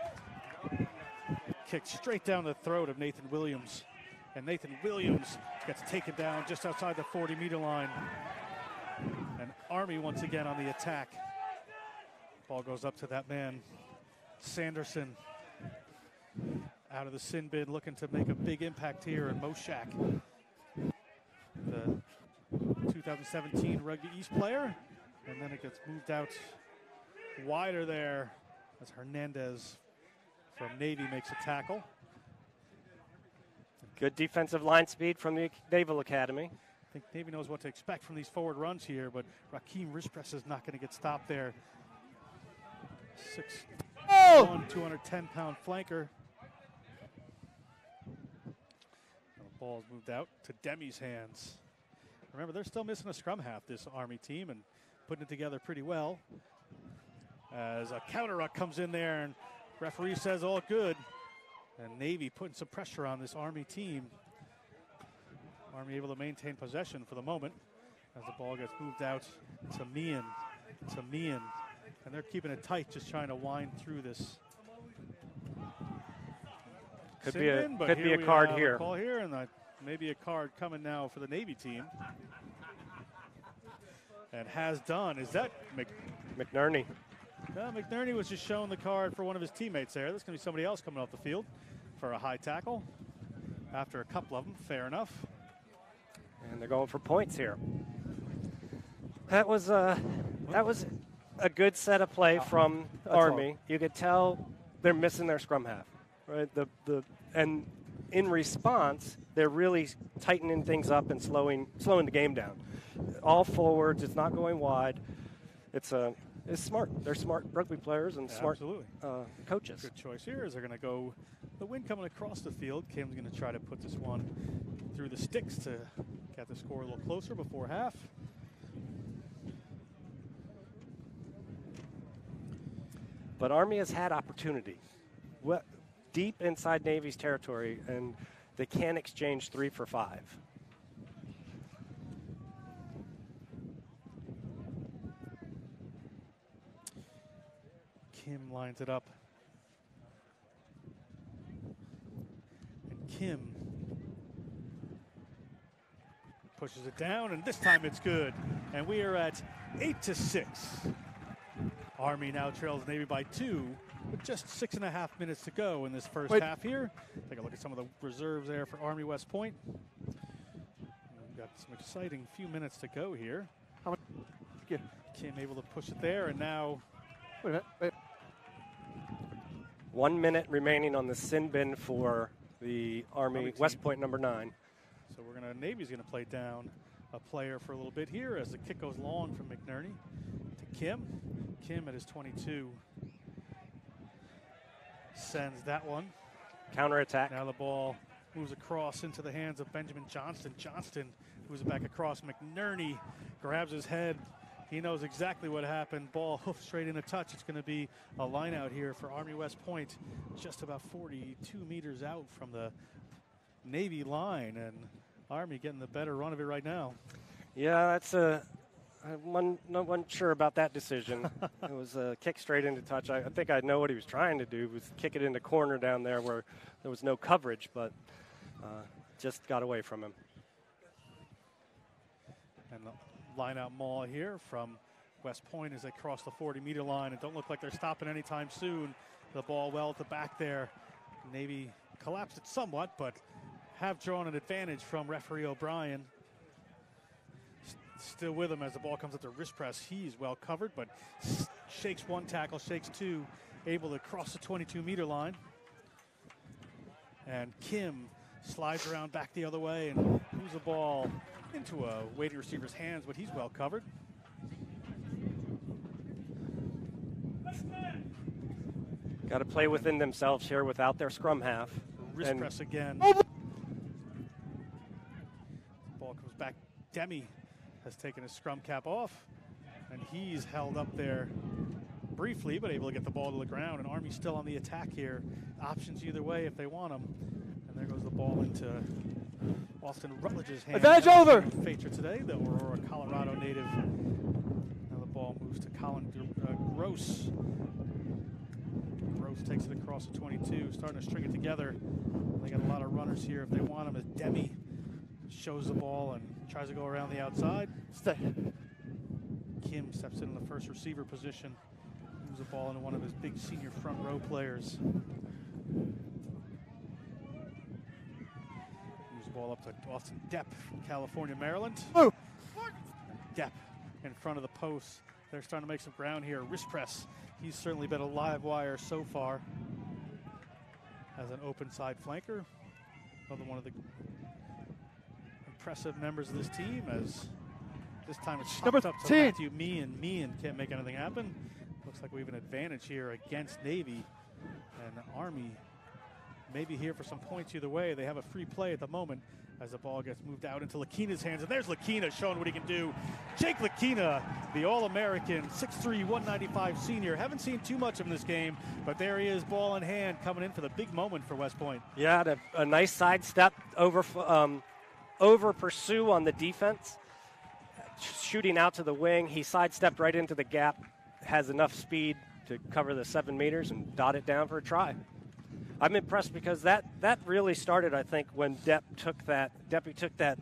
kicked straight down the throat of Nathan Williams. And Nathan Williams gets taken down just outside the 40 meter line. And Army once again on the attack. Ball goes up to that man, Sanderson. Out of the sin bin, looking to make a big impact here. And Moshak, the 2017 Rugby East player. And then it gets moved out wider there as Hernandez from Navy makes a tackle. Good defensive line speed from the Naval Academy. I think Navy knows what to expect from these forward runs here, but Raheem Rispress is not going to get stopped there. Six oh! 210 pound flanker. And the ball is moved out to Demi's hands. Remember, they're still missing a scrum half, this Army team, and putting it together pretty well. As a counter ruck comes in there, and referee says all good. And Navy putting some pressure on this Army team. Army able to maintain possession for the moment. as the ball gets moved out to Meehan. To Meehan. And they're keeping it tight, just trying to wind through this. Could be a could be a card here. call here, and maybe a card coming now for the Navy team. And has done. Is that Mc, McNerney. no, McNerney was just showing the card for one of his teammates there. There's going to be somebody else coming off the field for a high tackle. After a couple of them, fair enough. and they're going for points here. That was uh, that was a good set of play from That's Army. You could tell they're missing their scrum half, right? The the and in response, they're really tightening things up and slowing slowing the game down. All forwards. It's not going wide. It's a it's smart. They're smart rugby players and smart Absolutely. uh, coaches. Good choice here is they're going to go the wind coming across the field. Kim's going to try to put this one through the sticks to get the score a little closer before half. But Army has had opportunity. What, deep inside Navy's territory, and they can't exchange three for five. Kim lines it up. And Kim pushes it down, and this time it's good. And we are at eight to six. Army now trails Navy by two, with just six and a half minutes to go in this first Wait. half here. Take a look at some of the reserves there for Army West Point. We've got some exciting few minutes to go here. How much? Yeah. Kim able to push it there, and now Wait a minute. Wait. One minute remaining on the sin bin for the Army, Army West. Point number nine. So we're gonna Navy's gonna play down a player for a little bit here as the kick goes long from McNerney to Kim. Kim at his 22 sends that one. Counterattack. Now the ball moves across into the hands of Benjamin Johnston. Johnston moves it back across. McNerney grabs his head. He knows exactly what happened. Ball hoofed straight in a touch. It's going to be a line out here for Army West Point, just about 42 meters out from the Navy line. And Army getting the better run of it right now. Yeah, that's a. I wasn't, no, wasn't sure about that decision. it was a kick straight into touch. I, I think I know what he was trying to do was kick it into corner down there where there was no coverage, but uh, just got away from him. And the line out maul here from West Point as they cross the 40 meter line and don't look like they're stopping anytime soon. The ball well at the back there. Navy collapsed it somewhat, but have drawn an advantage from referee O'Brien. Still with him as the ball comes at the Rispress. He's well covered, but shakes one tackle, shakes two, able to cross the 22 meter line. And Kim slides around back the other way and moves the ball into a waiting receiver's hands, but he's well covered. Got to play within themselves here without their scrum half. Wrist And- press again. Oh, ball comes back. Demi has taken his scrum cap off, and he's held up there briefly, but able to get the ball to the ground. And Army still on the attack here. Options either way if they want them. And there goes the ball into Austin Rutledge's hands. Advantage over. Feature today, the Aurora, Colorado native. Now the ball moves to Colin uh, Gross. Gross takes it across the 22, starting to string it together. They got a lot of runners here if they want them. As Demi shows the ball and tries to go around the outside. Stay. Kim steps in the first receiver position, moves the ball into one of his big senior front row players. Moves the ball up to Austin Depp from California, Maryland. Move. Depp in front of the post. They're starting to make some ground here. Rispress. He's certainly been a live wire so far as an open side flanker. Another one of the impressive members of this team as this time it's Number popped up to 10. Matthew Meehan can't make anything happen. Looks like we have an advantage here against Navy and Army. Maybe here for some points either way. They have a free play at the moment as the ball gets moved out into Lakina's hands. And there's Lakina showing what he can do. Jake Lakina, the All American, 6'3, 195 senior. Haven't seen too much of him this game, but there he is, ball in hand, coming in for the big moment for West Point. Yeah, a, a nice sidestep over, um, over pursue on the defense. shooting out to the wing. He sidestepped right into the gap, has enough speed to cover the seven meters and dot it down for a try. I'm impressed because that, that really started, I think, when Depp took that Deppy took that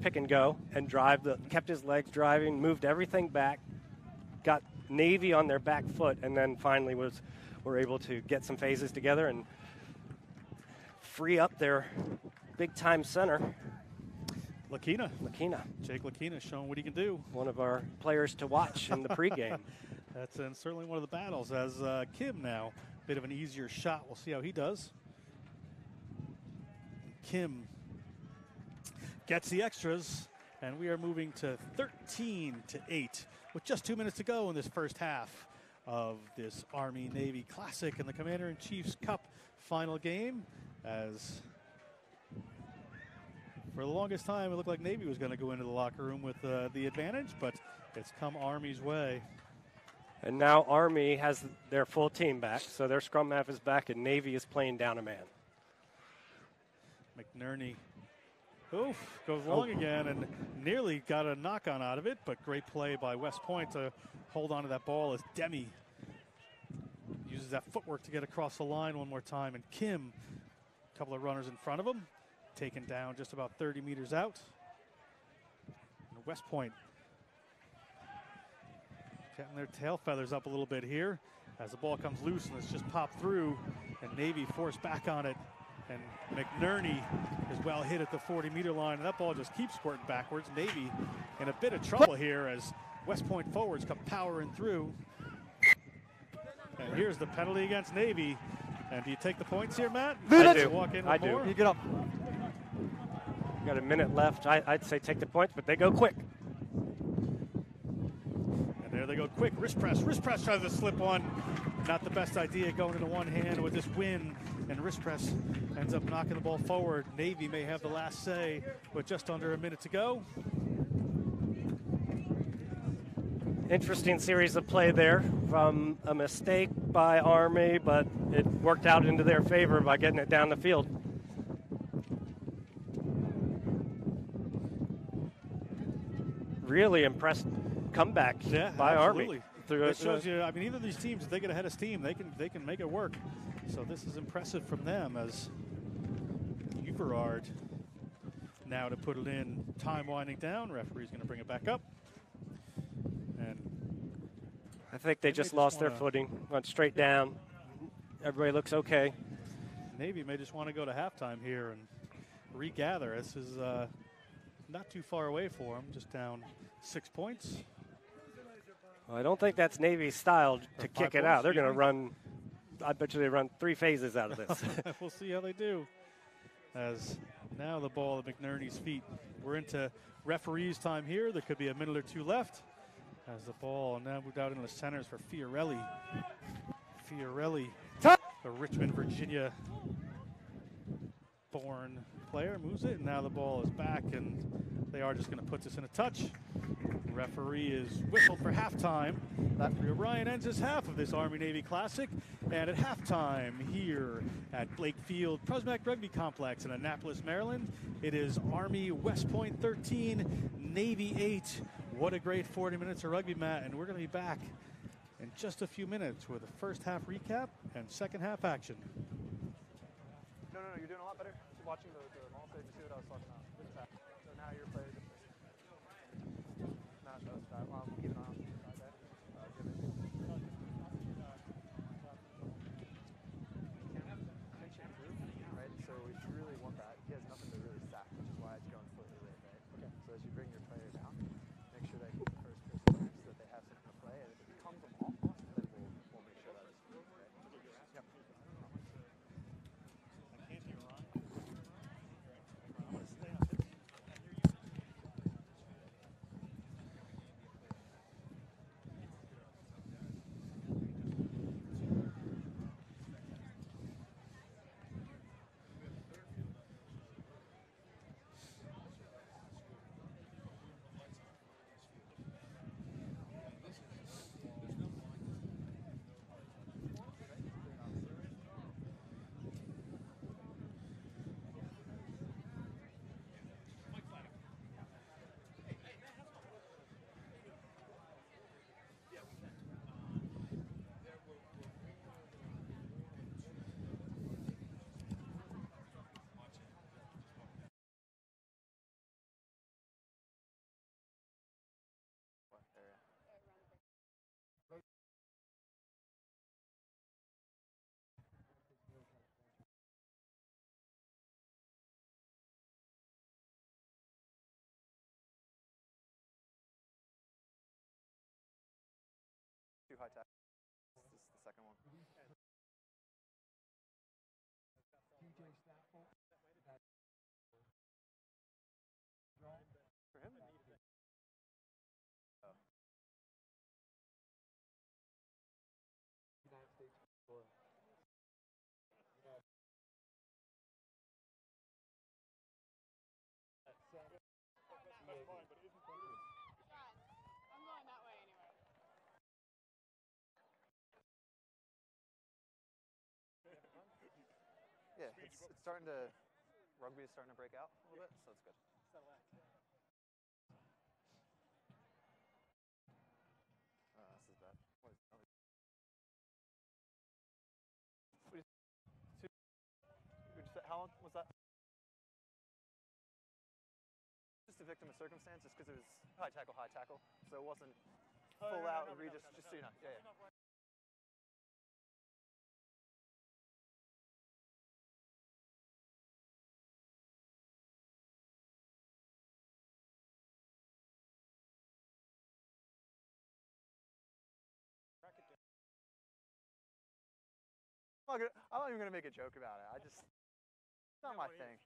pick and go and drive the kept his legs driving, moved everything back, got Navy on their back foot, and then finally was were able to get some phases together and free up their big time center, Lakina, Lakina, Jake Lakina showing what he can do. one of our players to watch in the pregame. That's and certainly one of the battles as uh, Kim now. a Bit of an easier shot. We'll see how he does. Kim gets the extras, and we are moving to 13 to 8 with just two minutes to go in this first half of this Army Navy Classic and the Commander in Chief's Cup final game. As for the longest time, it looked like Navy was going to go into the locker room with uh, the advantage, but it's come Army's way. And now Army has their full team back, so their scrum half is back, and Navy is playing down a man. McNerney, oof, goes long again and nearly got a knock on out of it, but great play by West Point to hold on to that ball as Demi uses that footwork to get across the line one more time. And Kim, a couple of runners in front of him, taken down just about 30 meters out. And West Point getting their tail feathers up a little bit here as the ball comes loose and it's just popped through and Navy forced back on it and McNerney is well hit at the 40 meter line and that ball just keeps squirting backwards. Navy in a bit of trouble here as West Point forwards come powering through. And here's the penalty against Navy. And do you take the points here, Matt? I do. Walk in with I do. more? You get up. Got a minute left. I, I'd say take the points, but they go quick. And there they go quick. Rispress. Wrist press tries to slip one. Not the best idea going into one hand with this wind. And Rispress ends up knocking the ball forward. Navy may have the last say with just under a minute to go. Interesting series of play there from a mistake by Army, but it worked out into their favor by getting it down the field. Really impressed comeback Yeah, by absolutely. Army. Through It a- shows you. I mean, either of these teams, if they get ahead of steam, they can they can make it work. So this is impressive from them as Uberard now to put it in. Time winding down. Referee's going to bring it back up. And I think they They may just just lost their footing, went straight down. Everybody looks okay. Navy may just want to go to halftime here and regather. This is uh, not too far away for him, Just down six points. Well, I don't think that's Navy's style to kick it points, out. They're going to run. I bet you they run three phases out of this. we'll see how they do. As now the ball at McNerney's feet. We're into referees time here. There could be a minute or two left. As the ball now moved out into the centers for Fiorelli. Fiorelli, the Richmond, Virginia born player, moves it. And now the ball is back, and they are just going to put this in a touch. Referee is whistled for halftime. Lafferty O'Brien ends his half of this Army Navy Classic. And at halftime here at Blake Field, Prusmack Rugby Complex in Annapolis, Maryland, it is Army West Point 13, Navy 8. What a great 40 minutes of rugby, Matt. And we're going to be back in just a few minutes with a first half recap and second half action. No, no, you're doing a lot better. Keep watching the, the maul stage to see what I was talking about. So now you're playing. Not those that. Well, I'm keeping an eye on the side there. Uh, give it. Pitch and improve, right? So if you really want that, he has nothing to really sack, which is why it's going slightly late, right? Okay. So as you bring your player down, make sure they get the first person so that they have something to play. And if it becomes a ball, then we'll, we'll make sure that it's right. Yep. High tackle. This is the second one. For him? Oh. I'm going that way anyway. Yeah, it's, it's starting to, rugby is starting to break out a little bit, so it's good. Uh, this is bad. What is, oh, what is, two, would you say, how long was that? Just a victim of circumstance, just because it was high tackle, high tackle, so it wasn't full out Regis, just so you know. Yeah, yeah. Not, gonna, I'm not even gonna make a joke about it. I just, it's not my thing.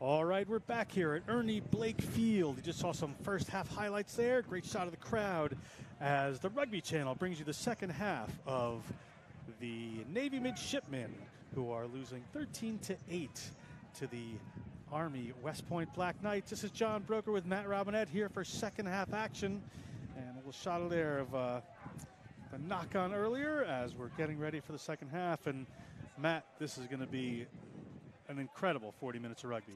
All right, we're back here at Ernie Blake Field. You just saw some first half highlights there. Great shot of the crowd as the Rugby Channel brings you the second half of the Navy Midshipmen, who are losing 13 to 8 to the Army West Point Black Knights. This is John Broker with Matt Robinette here for second half action. And a little shot of there of uh, the knock on earlier as we're getting ready for the second half. And Matt, this is going to be an incredible 40 minutes of rugby.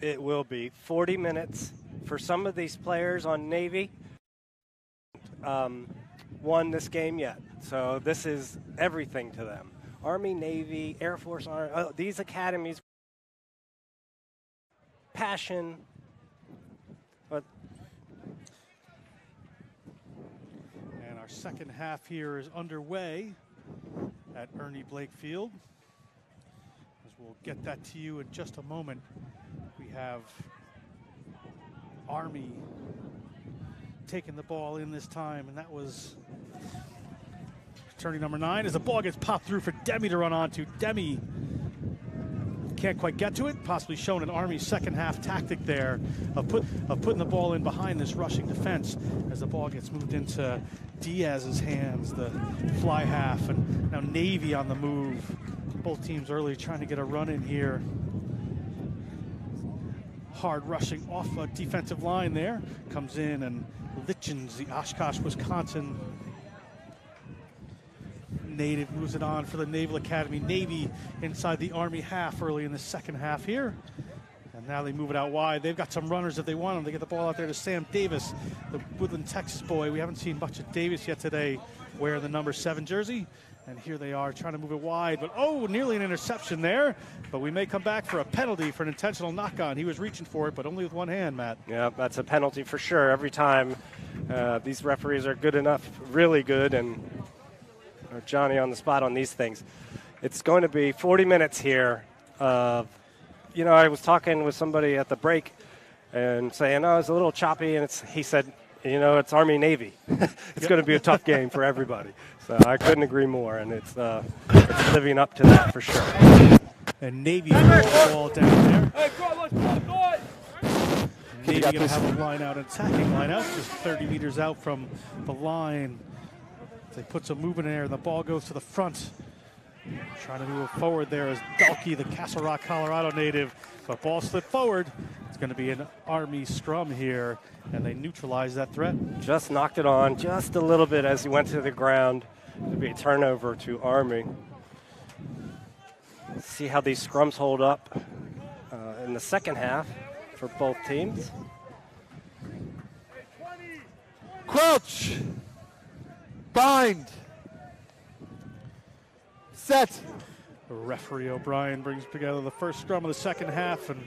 It will be 40 minutes for some of these players on Navy. Um, won this game yet, so this is everything to them. Army, Navy, Air Force, Army, oh, these academies, passion. But And our second half here is underway at Ernie Blake Field. We'll get that to you in just a moment. We have Army taking the ball in this time, and that was turning number nine as the ball gets popped through for Demi to run onto. Demi can't quite get to it. Possibly shown an Army second half tactic there of put of putting the ball in behind this rushing defense as the ball gets moved into Diaz's hands, the fly half, and now Navy on the move. Both teams early trying to get a run in here. Hard rushing off a defensive line there. Comes in and Litchens, the Oshkosh, Wisconsin native moves it on for the Naval Academy. Navy inside the Army half early in the second half here. And now they move it out wide. They've got some runners if they want them. They get the ball out there to Sam Davis, the Woodland, Texas boy. We haven't seen much of Davis yet today wearing the number seven jersey. And here they are trying to move it wide. But oh, nearly an interception there. But we may come back for a penalty for an intentional knock on. He was reaching for it, but only with one hand, Matt. yeah, that's a penalty for sure. Every time uh, these referees are good enough, really good, and Johnny on the spot on these things. It's going to be 40 minutes here of, you know, I was talking with somebody at the break and saying, oh, it's a little choppy, and it's, he said, you know, it's Army Navy. it's going to be a tough game for everybody. So I couldn't agree more, and it's, uh, it's living up to that for sure. And Navy ball down there. Navy going to have a line out, attacking line out, just 30 meters out from the line. They put some movement in there, and the ball goes to the front. Trying to move forward there is Dalkey, the Castle Rock, Colorado native. But ball slipped forward. It's going to be an Army scrum here, and they neutralize that threat. Just knocked it on just a little bit as he went to the ground. It'll be a turnover to Army. See how these scrums hold up uh, in the second half for both teams. Crouch. Bind. Set. Referee O'Brien brings together the first scrum of the second half, and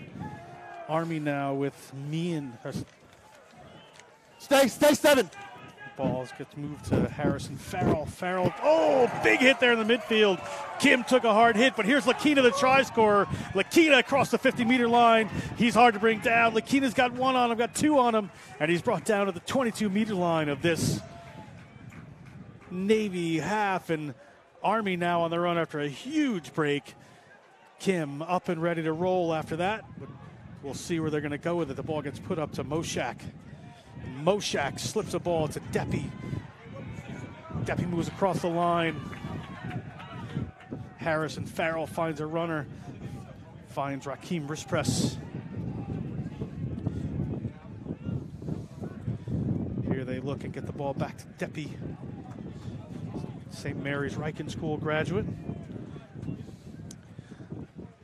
Army now with Meehan. Stay, stay seven. Balls gets moved to Harrison Farrell. Farrell, oh, big hit there in the midfield. Kim took a hard hit, but here's Lakina, the try scorer. Lakina across the 50 meter line. He's hard to bring down. Lakina's got one on him, got two on him, and he's brought down to the 22 meter line of this Navy half. And Army now on the run after a huge break. Kim up and ready to roll after that. But we'll see where they're going to go with it. The ball gets put up to Moshak. Moshak slips a ball to Deppy. Deppy moves across the line. Harrison Farrell finds a runner. Finds Raheem Rispress. Here they look and get the ball back to Deppy. St. Mary's Ryken School graduate.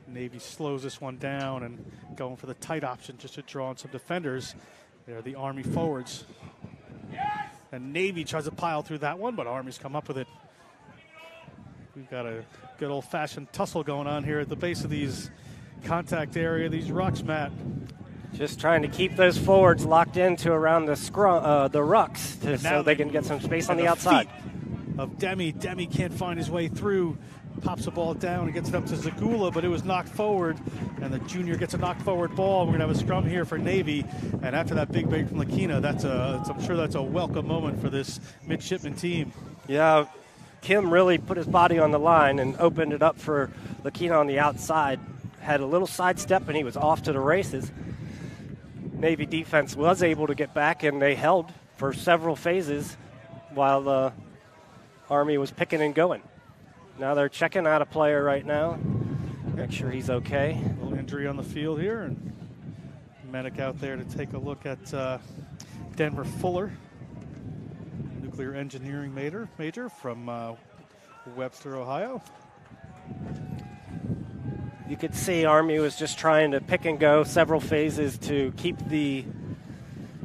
Navy slows this one down and going for the tight option just to draw on some defenders. They're the Army forwards. And Navy tries to pile through that one, but Army's come up with it. We've got a good old fashioned tussle going on here at the base of these contact area, these rucks, Matt. Just trying to keep those forwards locked into around the scrum, uh, the rucks, to, so they they- can get some space on And the outside. Of Demi. Demi can't find his way through. Pops the ball down and gets it up to Zagula, but it was knocked forward. And the junior gets a knocked forward ball. We're going to have a scrum here for Navy. And after that big break from Lakina, that's a, I'm sure that's a welcome moment for this midshipman team. Yeah, Kim really put his body on the line and opened it up for Lakina on the outside. had a little sidestep and he was off to the races. Navy defense was able to get back and they held for several phases while the Army was picking and going. Now they're checking out a player right now. Make sure he's okay. little injury on the field here, and medic out there to take a look at uh, Denver Fuller, nuclear engineering major, major from uh, Webster, Ohio. You could see Army was just trying to pick and go several phases to keep the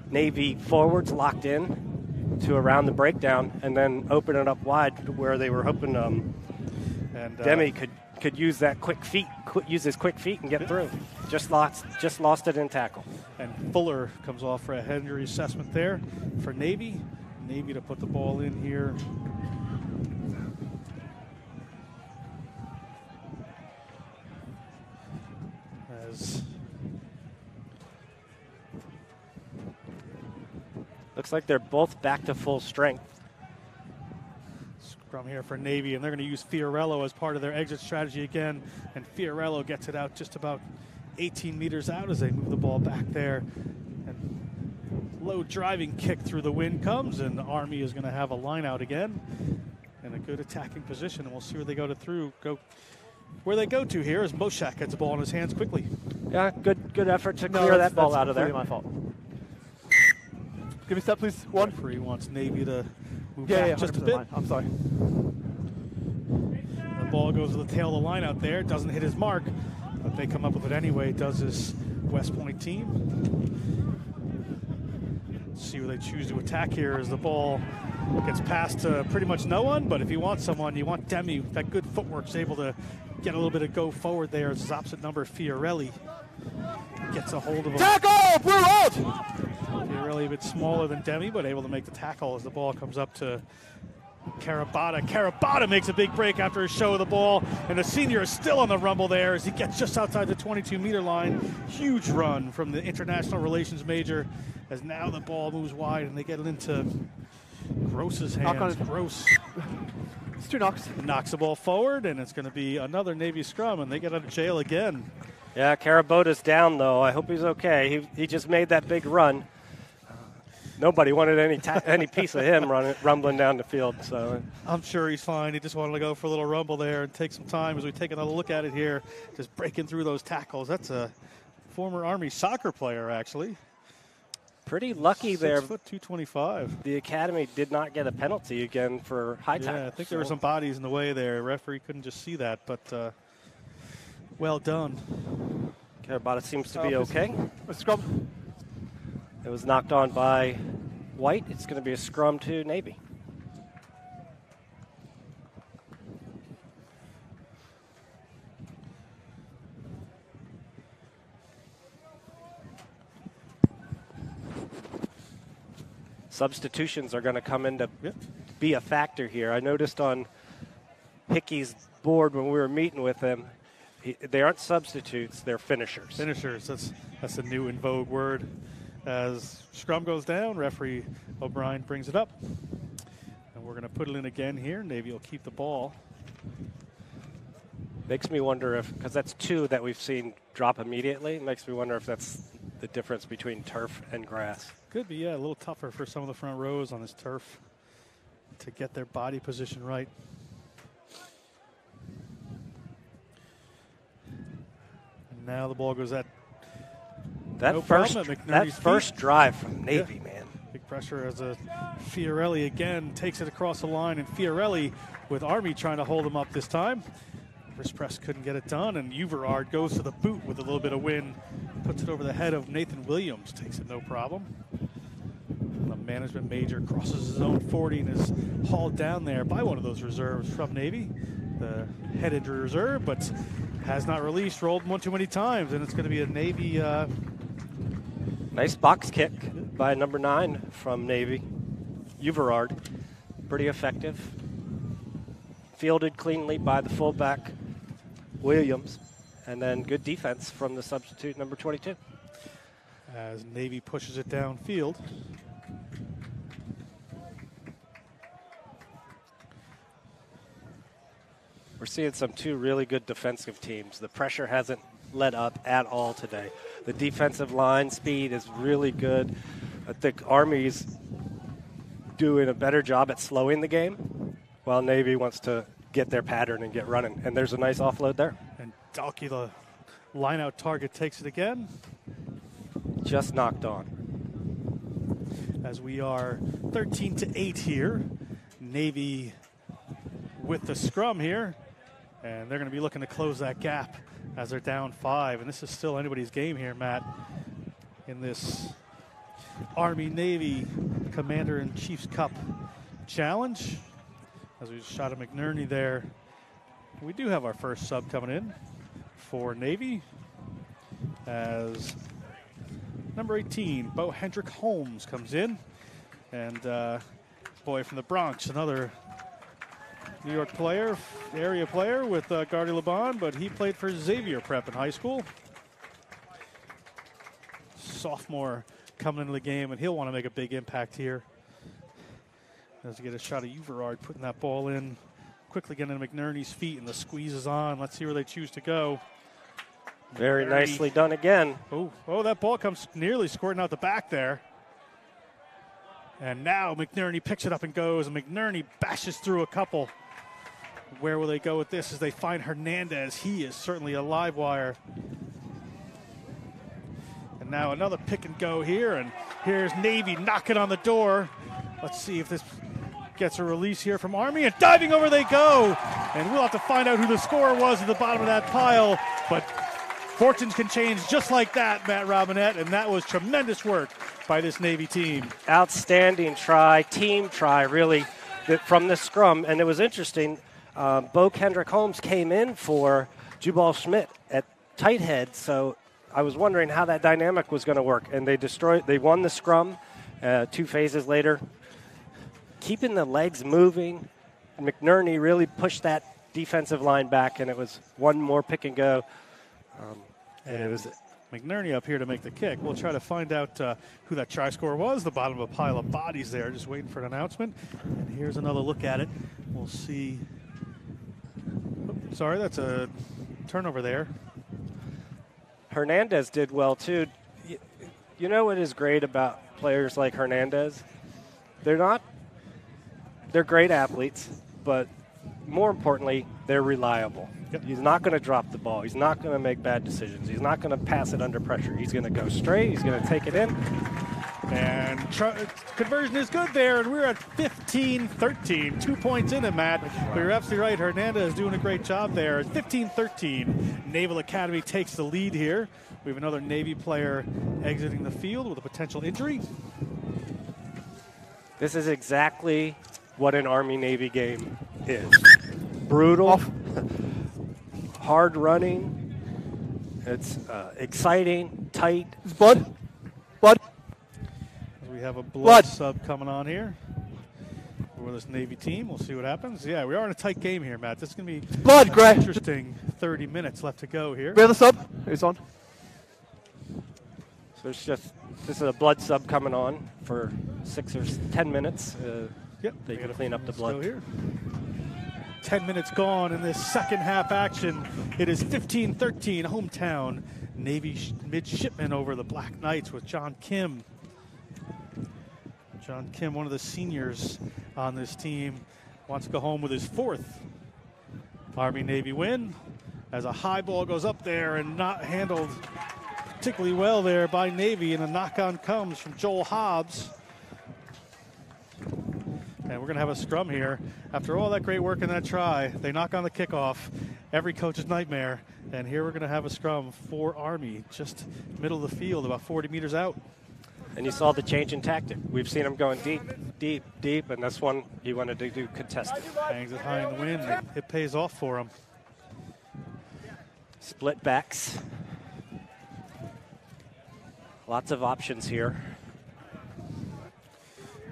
Navy forwards locked in to around the breakdown and then open it up wide to where they were hoping um, And uh, Demi could, could use that quick feet, use his quick feet and get through. Just lost, just lost it in tackle. And Fuller comes off for a head injury assessment there for Navy. Navy to put the ball in here. As Looks like they're both back to full strength. Scrum here for Navy, and they're going to use Fiorello as part of their exit strategy again. And Fiorello gets it out just about 18 meters out as they move the ball back there. And low driving kick through the wind comes, and the Army is going to have a line out again in a good attacking position. And we'll see where they go to through. Go where they go to here as Moshak gets the ball in his hands quickly. Yeah, good good effort to clear that's- that ball out of there. completely my fault. Give me a step, please. One. Referee wants Navy to move Yeah, back yeah, just a bit. mine. I'm sorry. The ball goes to the tail of the line out there. Doesn't hit his mark, but they come up with it anyway. Does his West Point team. See where they choose to attack here as the ball gets passed to pretty much no one. But if you want someone, you want Demi. That good footwork is able to get a little bit of go forward there. As his opposite number, Fiorelli, gets a hold of him. Tackle! Blue out! Fiorelli a bit smaller than Demi, but able to make the tackle as the ball comes up to Carabata. Carabata makes a big break after his show of the ball, and the senior is still on the rumble there as he gets just outside the 22 meter line. Huge run from the international relations major as now the ball moves wide and they get it into Gross's Knock on hands. it. Gross It's two knocks. knocks the ball forward, and it's going to be another Navy scrum, and they get out of jail again. Yeah, Carabota's down though. I hope he's okay. He, he just made that big run. Nobody wanted any ta- any piece of him running, rumbling down the field. So I'm sure he's fine. He just wanted to go for a little rumble there and take some time as we take another look at it here. Just breaking through those tackles. That's a former Army soccer player, actually. pretty lucky Six there. foot 225. The academy did not get a penalty again for high tackle. Yeah, I think there were some bodies in the way there. Referee couldn't just see that, but uh, well done. Carabata seems to be okay. A scrum. It was knocked on by White. It's going to be a scrum to Navy. Substitutions are going to come into Yep. be a factor here. I noticed on Hickie's board when we were meeting with him, he, they aren't substitutes; they're finishers. Finishers. That's that's a new in vogue word. As scrum goes down, referee O'Brien brings it up, and we're going to put it in again here. Navy will keep the ball. Makes me wonder if, because that's two that we've seen drop immediately, makes me wonder if that's the difference between turf and grass. Could be, yeah, a little tougher for some of the front rows on this turf to get their body position right. And now the ball goes at That No first, that first drive from Navy, man. big pressure as a Fiorelli again takes it across the line, and Fiorelli with Army trying to hold him up this time. Rispress couldn't get it done, and Uverard goes to the boot with a little bit of wind, puts it over the head of Nathan Williams, takes it no problem. The management major crosses his own 40 and is hauled down there by one of those reserves from Navy, the head injury reserve, but has not released, rolled one too many times, and it's going to be a Navy uh, Nice box kick by number nine from Navy. Uverard. Pretty effective. Fielded cleanly by the fullback, Williams. And then good defense from the substitute number 22. as Navy pushes it downfield. We're seeing some two really good defensive teams. The pressure hasn't let up at all today. The defensive line speed is really good. I think Army's doing a better job at slowing the game, while Navy wants to get their pattern and get running. And there's a nice offload there. And Dalkey, the line out target, takes it again Just knocked on. as we are 13 to 8 here. Navy with the scrum here, and they're going to be looking to close that gap as they're down five. And this is still anybody's game here, Matt, in this Army Navy Commander in Chief's Cup challenge. As we shot a McNerney there, we do have our first sub coming in for Navy as number 18, Bo Hendrick Holmes, comes in. And uh, boy from the Bronx, another New York player, area player with uh, Gardy Laban, but he played for Xavier Prep in high school. Sophomore coming into the game, and he'll want to make a big impact here. As we get a shot of Uverard putting that ball in, quickly getting to McNerney's feet, and the squeeze is on. Let's see where they choose to go. Very McNerney- nicely done again. Oh, oh, that ball comes nearly squirting out the back there. And now McNerney picks it up and goes, and McNerney bashes through a couple. Where will they go with this as they find Hernandez? He is certainly a live wire. And now another pick and go here, and here's Navy knocking on the door. Let's see if this gets a release here from Army, and diving over they go. And we'll have to find out who the scorer was at the bottom of that pile. But Fortunes can change just like that, Matt Robinette, and that was tremendous work by this Navy team. outstanding try, team try, really, from the scrum. And it was interesting. Uh, Bo Kendrick Holmes came in for Jubal Schmidt at tight head, so I was wondering how that dynamic was going to work. And they destroyed. They won the scrum. Uh, two phases later, keeping the legs moving. McNerney really pushed that defensive line back, and it was one more pick and go. Um, and it was McNerney up here to make the kick. We'll try to find out uh, who that try score was. The bottom of a pile of bodies there, just waiting for an announcement. And here's another look at it. We'll see. Sorry, that's a turnover there. Hernandez did well too. Y- You know what is great about players like Hernandez? They're not they're great athletes, but more importantly, they're reliable. Yep. He's not going to drop the ball. He's not going to make bad decisions. He's not going to pass it under pressure. He's going to go straight. He's going to take it in. And tr- conversion is good there, and we're at 15 13. Two points in it, Matt. But you're absolutely right. Hernandez is doing a great job there. 15 13. Naval Academy takes the lead here. We have another Navy player exiting the field with a potential injury. This is exactly what an Army Navy game is. Brutal, hard running. It's uh, exciting, tight. It's blood. Blood. We have a blood, Blood. sub coming on here for this Navy team. We'll see what happens. Yeah, we are in a tight game here, Matt. This is going to be Blood, an Gray. interesting 30 minutes left to go here. We have the sub. Who's on? So it's just this is a blood sub coming on for six or ten minutes. Uh, Yep, They can clean up the minutes to go blood. here. 10 minutes gone in this second half action. It is 15 13, hometown Navy sh- midshipman over the Black Knights with John Kim. John Kim, one of the seniors on this team, wants to go home with his fourth Army Navy win as a high ball goes up there and not handled particularly well there by Navy, and a knock on comes from Joel Hobbs. And we're going to have a scrum here. After all that great work and that try, they knock on the kickoff. Every coach's nightmare. And here we're going to have a scrum for Army, just middle of the field, about 40 meters out. And you saw the change in tactic. We've seen him going deep, deep, deep, and this one he wanted to do contested. Hangs it high in the wind, and it pays off for him. Split backs. Lots of options here.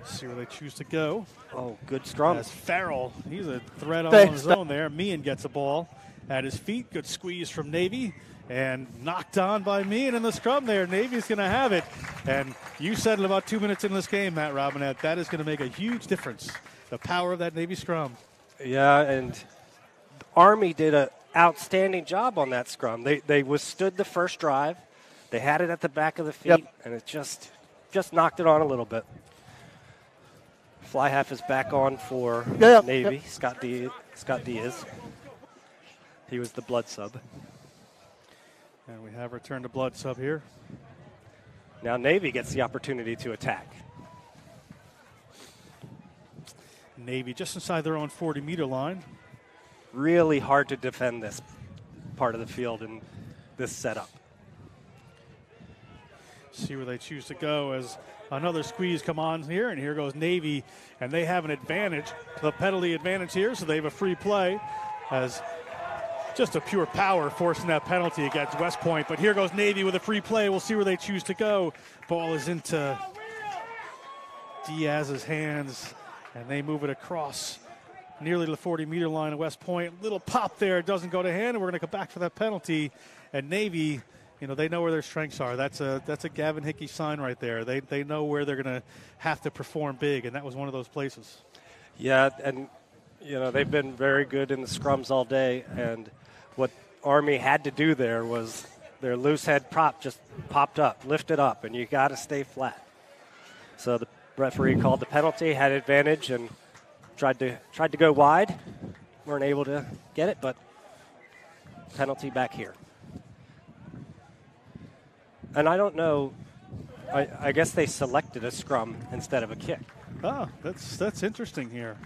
See where they choose to go. Oh, good scrum. As Farrell, he's a threat all on his own there. Meehan gets a ball at his feet. Good squeeze from Navy. And knocked on by Meehan in the scrum there. Navy's going to have it. And you said it about two minutes in this game, Matt Robinette. That is going to make a huge difference. The power of that Navy scrum. Yeah, and Army did an outstanding job on that scrum. They they withstood the first drive. They had it at the back of the feet, Yep. and it just just knocked it on a little bit. Fly half is back on for Yeah, yeah, Navy. yep. Scott D. Scott Diaz. He was the blood sub. And we have returned to blood sub here. Now Navy gets the opportunity to attack. Navy just inside their own 40 meter line. Really hard to defend this part of the field in this setup. See where they choose to go as another squeeze come on here, and here goes Navy, and they have an advantage, the penalty advantage here, so they have a free play as just a pure power forcing that penalty against West Point. But here goes Navy with a free play. We'll see where they choose to go. Ball is into Diaz's hands, and they move it across nearly the 40 meter line of West Point. Little pop there, doesn't go to hand, and we're going to come back for that penalty. And Navy, you know, they know where their strengths are. That's a that's a Gavin Hickie sign right there. They they know where they're going to have to perform big, and that was one of those places. Yeah, and you know they've been very good in the scrums all day, and what Army had to do there was their loose head prop just popped up, lifted up, and you got to stay flat. So the referee called the penalty, had advantage, and tried to tried to go wide. weren't able to get it, but penalty back here. And I don't know. I, I guess they selected a scrum instead of a kick. Oh, that's that's interesting here.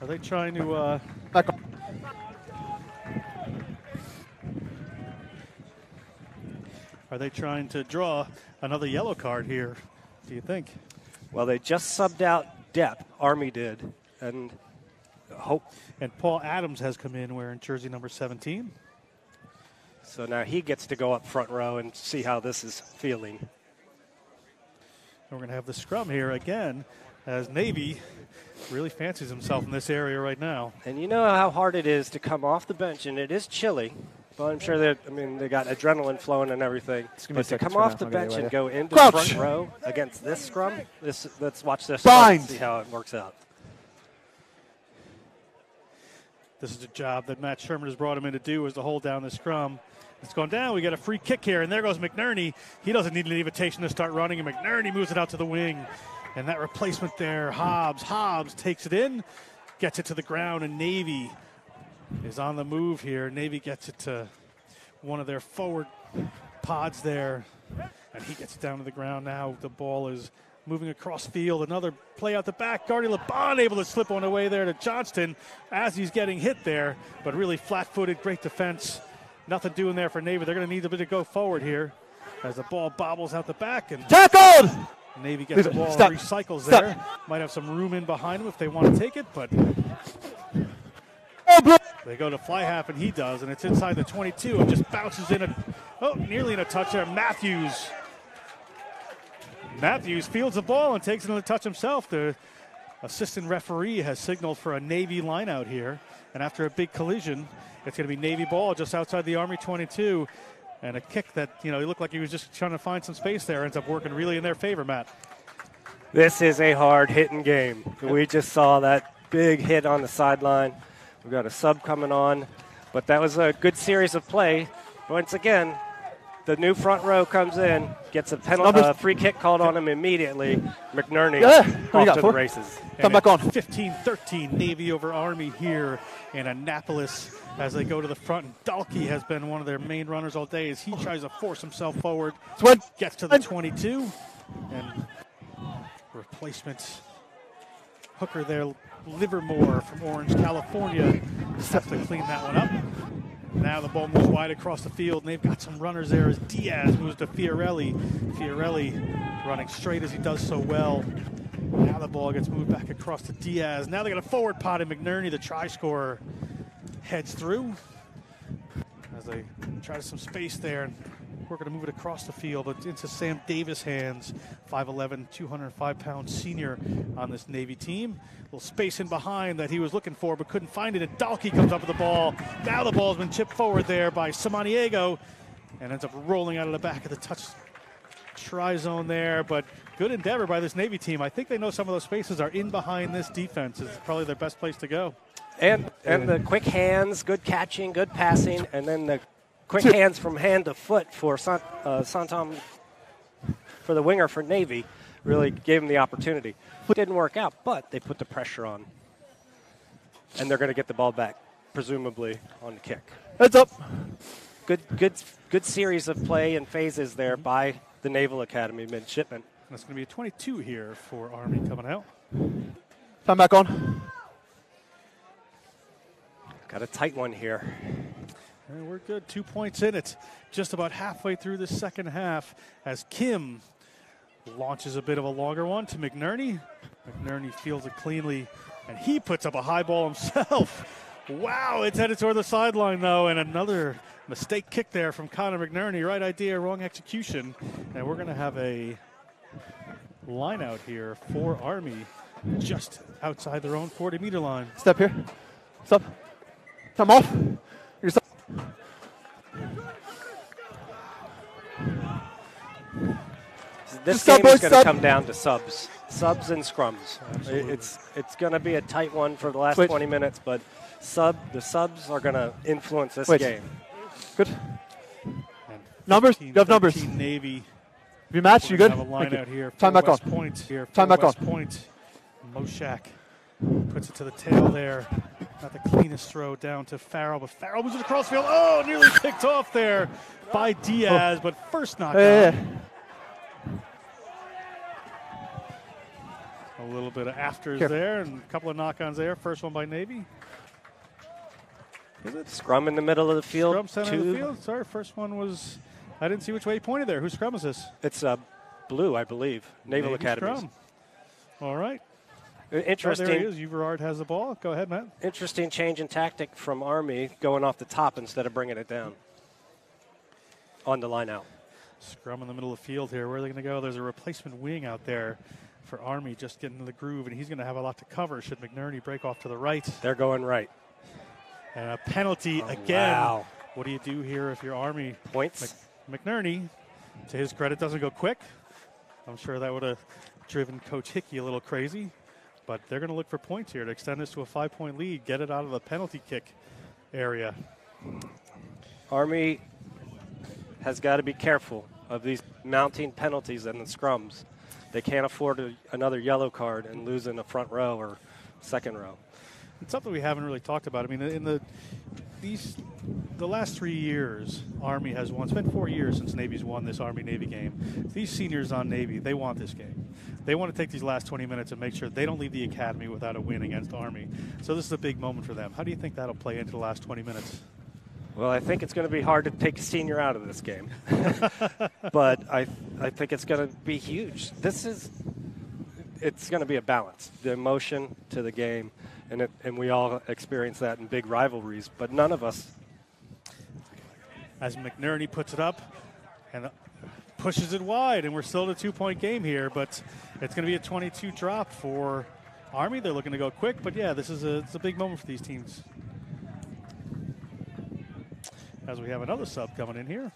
Are they trying to? Uh, Back on. Are they trying to draw another yellow card here? Do you think? Well, they just subbed out Depp. Army did, and hope. And Paul Adams has come in wearing jersey number 17. So now he gets to go up front row and see how this is feeling. And we're going to have the scrum here again as Navy really fancies himself in this area right now. And you know how hard it is to come off the bench, and it is chilly. But I'm sure that I mean they got adrenaline flowing and everything. Just give me But to come off now. the I'll bench and go into Crouch. the front row against this scrum, this let's watch this Bind. and see how it works out. This is a job that Matt Sherman has brought him in to do is to hold down the scrum. It's going down. We got a free kick here, and there goes McNerney. He doesn't need an invitation to start running, and McNerney moves it out to the wing. And that replacement there, Hobbs. Hobbs takes it in, gets it to the ground, and Navy is on the move here. Navy gets it to one of their forward pods there, and he gets it down to the ground now. The ball is moving across field. Another play out the back. Guardy LeBon able to slip on the way there to Johnston as he's getting hit there, but really flat footed, great defense. Nothing doing there for Navy. They're going to need a bit to go forward here as the ball bobbles out the back and Tackled! Navy gets the ball, Stop. recycles Stop. there. Might have some room in behind them if they want to take it, but. They go to fly half, and he does, and it's inside the 22 and just bounces in a, oh, nearly in a touch there. Matthews. Matthews fields the ball and takes another touch himself. The assistant referee has signaled for a Navy line out here, and after a big collision, it's going to be Navy ball just outside the Army 22. And a kick that, you know, he looked like he was just trying to find some space there, ends up working really in their favor, Matt. This is a hard hitting game. We just saw that big hit on the sideline. We've got a sub coming on, but that was a good series of play. Once again, the new front row comes in, gets a penalty, uh, free kick called on him immediately. McNerney Yeah, what off got, to four? the races. Come back on. 15 13, Navy over Army here in Annapolis as they go to the front. And Dalkey has been one of their main runners all day as he tries to force himself forward. Swin. Gets to the 22 and replacement hooker there, Livermore from Orange, California, just has to clean that one up. Now the ball moves wide across the field, and they've got some runners there as Diaz moves to Fiorelli. Fiorelli running straight as he does so well. Now the ball gets moved back across to Diaz. Now they got a forward pod in McNerney, the try scorer, heads through as they try some space there. We're going to move it across the field but into Sam Davis' hands, 5'11, 205 pound senior on this Navy team. A little space in behind that he was looking for but couldn't find it. And Dalkey comes up with the ball. Now the ball's been chipped forward there by Samaniego and ends up rolling out of the back of the touch try zone there, but good endeavor by this Navy team. I think they know some of those spaces are in behind this defense. It's probably their best place to go. And and the quick hands, good catching, good passing, and then the quick hands from hand to foot for Sant, uh, Santom for the winger for Navy really gave him the opportunity. Didn't work out, but they put the pressure on, and they're going to get the ball back, presumably on the kick. Heads up. Good, good, good series of play and phases there by the Naval Academy midshipmen. That's going to be a 22 here for Army coming out. Time back on. Got a tight one here. And we're good. Two points in it. Just about halfway through the second half as Kim launches a bit of a longer one to McNerney. McNerney fields it cleanly, and he puts up a high ball himself. wow, it's headed toward the sideline, though, and another mistake kick there from Connor McNerney. Right idea, wrong execution. And we're going to have a line out here for Army just outside their own 40 meter line. Step here. Stop. Time off. You're stop. This Just game is going to come down to subs, subs and scrums. It- It's it's going to be a tight one for the last Switch. 20 minutes, but sub the subs are going to influence this Wait. game. Good. And Numbers? 15, You have numbers. 13 Navy. If you match, you good? Have a line Thank you. out here. Time back West on. Point here. Time back West on. Point. Moshak puts it to the tail there. Not the cleanest throw down to Farrell, but Farrell moves it across field. Oh, nearly picked off there by Diaz, but first knockdown. Yeah, yeah, A little bit of afters Careful. there and a couple of knock-ons there. First one by Navy. Is it Scrum in the middle of the field. scrum center two. of the field? Sorry, first one was. I didn't see which way he pointed there. Whose scrum is this? It's uh, blue, I believe. Naval Navy Academy. scrum. All right. Uh, Oh, Interesting. there he is. Uverard has the ball. Go ahead, Matt. Interesting change in tactic from Army going off the top instead of bringing it down on the line out. Scrum in the middle of the field here. Where are they going to go? There's a replacement wing out there for Army just getting in the groove, and he's going to have a lot to cover should McNerney break off to the right. They're going right. And a penalty Oh, again. wow. What do you do here if you're Army? Points. McNerney, to his credit, doesn't go quick. I'm sure that would have driven Coach Hickie a little crazy, but they're going to look for points here to extend this to a five point lead, get it out of the penalty kick area. Army has got to be careful of these mounting penalties and the scrums. They can't afford a, another yellow card and lose in the front row or second row. It's something we haven't really talked about. I mean, in the these the last three years, Army has won. It's been four years since Navy's won this Army Navy game. These seniors on Navy, they want this game. They want to take these last 20 minutes and make sure they don't leave the academy without a win against Army. So this is a big moment for them. How do you think that'll play into the last 20 minutes? Well, I think it's going to be hard to take a senior out of this game, but I I think it's going to be huge. This is it's going to be a balance, the emotion to the game, and it, and we all experience that in big rivalries, but none of us. As McNerney puts it up and pushes it wide, and we're still in a two-point game here, but it's going to be a 22 drop for Army. They're looking to go quick, but yeah, this is a, it's a big moment for these teams. As we have another sub coming in here.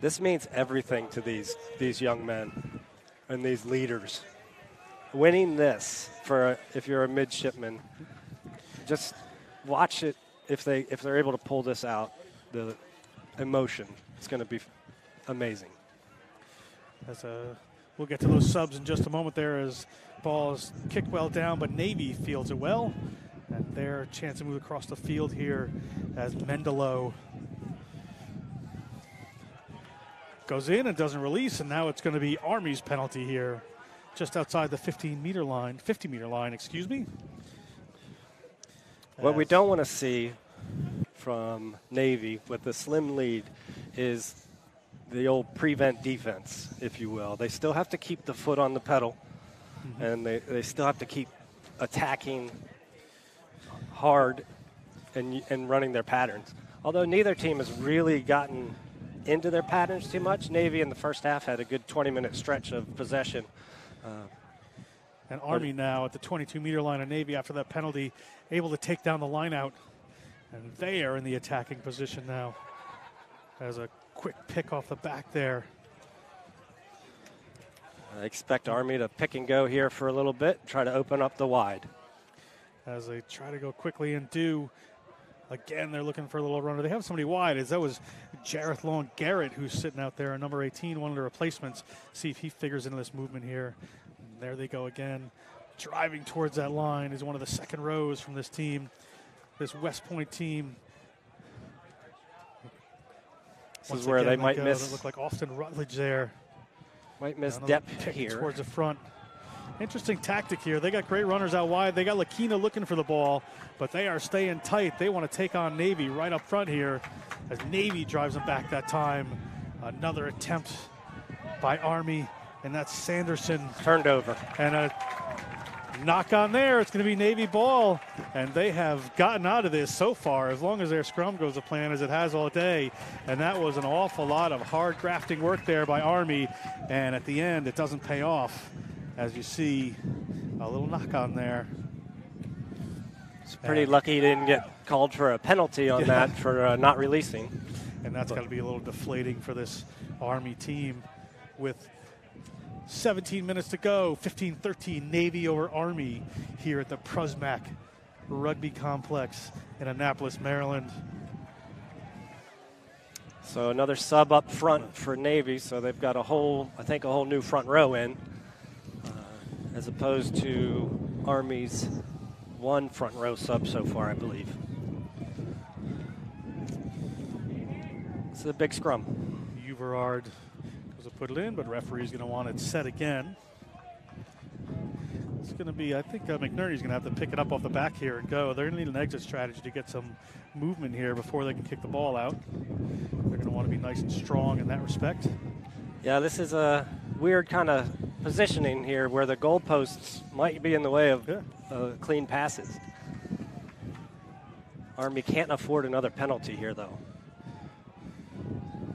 This means everything to these these young men and these leaders. Winning this for if you're a midshipman, just watch it. If they if they're able to pull this out, the emotion is going to be amazing. As a, we'll get to those subs in just a moment there as ball is kicked well down, but Navy fields it well. And their chance to move across the field here as Mendelo goes in and doesn't release, and now it's going to be Army's penalty here, just outside the 15 meter line, 50 meter line, excuse me. What we don't want to see from Navy with the slim lead is the old prevent defense, if you will. They still have to keep the foot on the pedal, mm-hmm. and they, they still have to keep attacking hard and, and running their patterns. Although neither team has really gotten into their patterns too much, Navy in the first half had a good 20 minute stretch of possession. Uh, and Army now at the 22 meter line of Navy after that penalty, able to take down the line out. And they are in the attacking position now. As a quick pick off the back there. I expect Army to pick and go here for a little bit, try to open up the wide. as they try to go quickly and do. Again, they're looking for a little runner. They have somebody wide. As that was Jareth Long Garrett, who's sitting out there, number 18, one of the replacements. See if he figures into this movement here. And there they go again, driving towards that line. Is one of the second rows from this team, this West Point team. This Once is where again, they might go. miss look like Austin Rutledge there. might miss depth here. towards the front. Interesting tactic here. They got great runners out wide. They got Lakina looking for the ball, but they are staying tight. They want to take on Navy right up front here as Navy drives them back that time. Another attempt by Army, and that's Sanderson. Turned over. And a knock on there. It's going to be Navy ball. And they have gotten out of this so far, as long as their scrum goes to plan as it has all day. And that was an awful lot of hard grafting work there by Army. And at the end, it doesn't pay off. As you see, a little knock on there. It's pretty And- lucky he didn't get called for a penalty on Yeah. that for uh, not releasing. And that's got to be a little deflating for this Army team with 17 minutes to go. 15 13 Navy over Army here at the Prusmack Rugby Complex in Annapolis, Maryland. So another sub up front for Navy. So they've got a whole, I think, a whole new front row in, as opposed to Army's one front row sub so far, I believe. It's a big scrum. Uverard goes to put it in, but referee's going to want it set again. It's going to be, I think uh, McNerney's going to have to pick it up off the back here and go. They're going to need an exit strategy to get some movement here before they can kick the ball out. They're going to want to be nice and strong in that respect. Yeah, this is a weird kind of positioning here where the goalposts might be in the way of Yeah. uh, clean passes. Army can't afford another penalty here, though.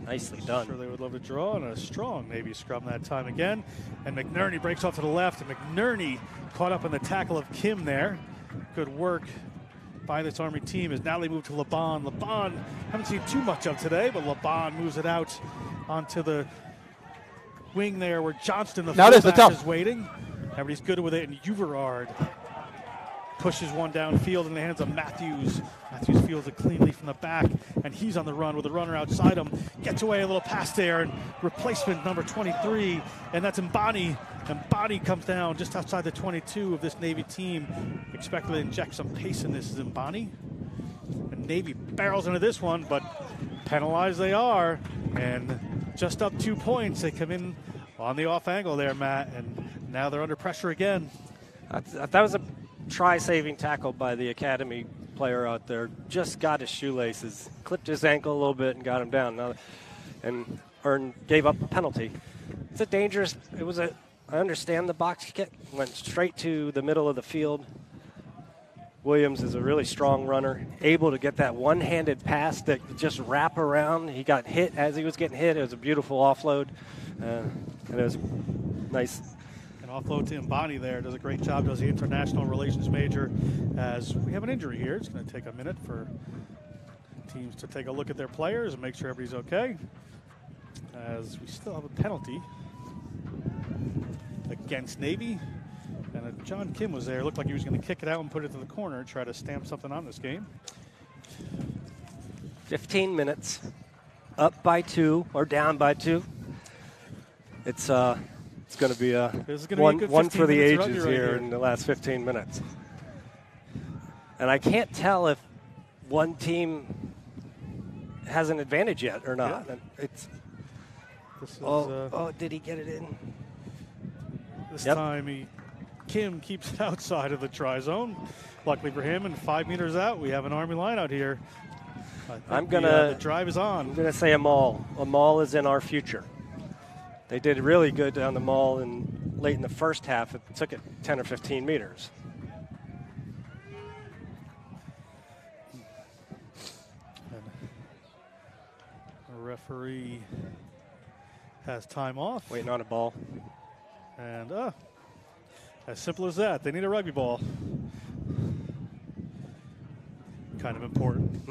Nicely done. Sure, they would love to draw and a strong Navy scrum that time again. And McNerney breaks off to the left, and McNerney caught up in the tackle of Kim there. Good work by this Army team as now they move to Laban. Laban, haven't seen too much of today, but Laban moves it out onto the wing there where Johnston, the Now it is, fullback, it's up. is waiting. Everybody's good with it, and Uverard pushes one downfield in the hands of Matthews. Matthews fields it cleanly from the back, and he's on the run with a runner outside him. Gets away a little pass there, and replacement number 23, and that's Mbani. Mbani comes down just outside the 22 of this Navy team. Expected to inject some pace in this is Mbani. And Navy barrels into this one, but penalized they are, and just up two points. They come in on the off angle there, Matt, and now they're under pressure again. That, that was a try saving tackle by the academy player out there. Just got his shoelaces, clipped his ankle a little bit, and got him down. Now, and earned gave up a penalty. It's a dangerous. It was a. I understand the box kick went straight to the middle of the field. Williams is a really strong runner, able to get that one-handed pass that just wrap around. He got hit as he was getting hit. It was a beautiful offload, uh, and it was nice An offload to Mbani there. Does a great job, does the international relations major. As we have an injury here, it's going to take a minute for teams to take a look at their players and make sure everybody's okay. As we still have a penalty against Navy. And uh, John Kim was there. Looked like he was going to kick it out and put it to the corner, try to stamp something on this game. 15 minutes, up by two or down by two. It's uh, it's going to be a gonna be a one, good one for the ages right here here. in the last 15 minutes. And I can't tell if one team has an advantage yet or not. Yeah. It's This is, oh, uh, oh, did he get it in? This Yep. time he Kim keeps it outside of the try zone. Luckily for him, and five meters out, we have an army line out here. I'm the, uh, gonna- the drive is on. I'm to say a maul. A maul is in our future. They did really good down the maul and late in the first half. It took it 10 or 15 meters. Referee has time off, Waiting on a ball. and uh, as simple as that. They need a rugby ball. Kind of important.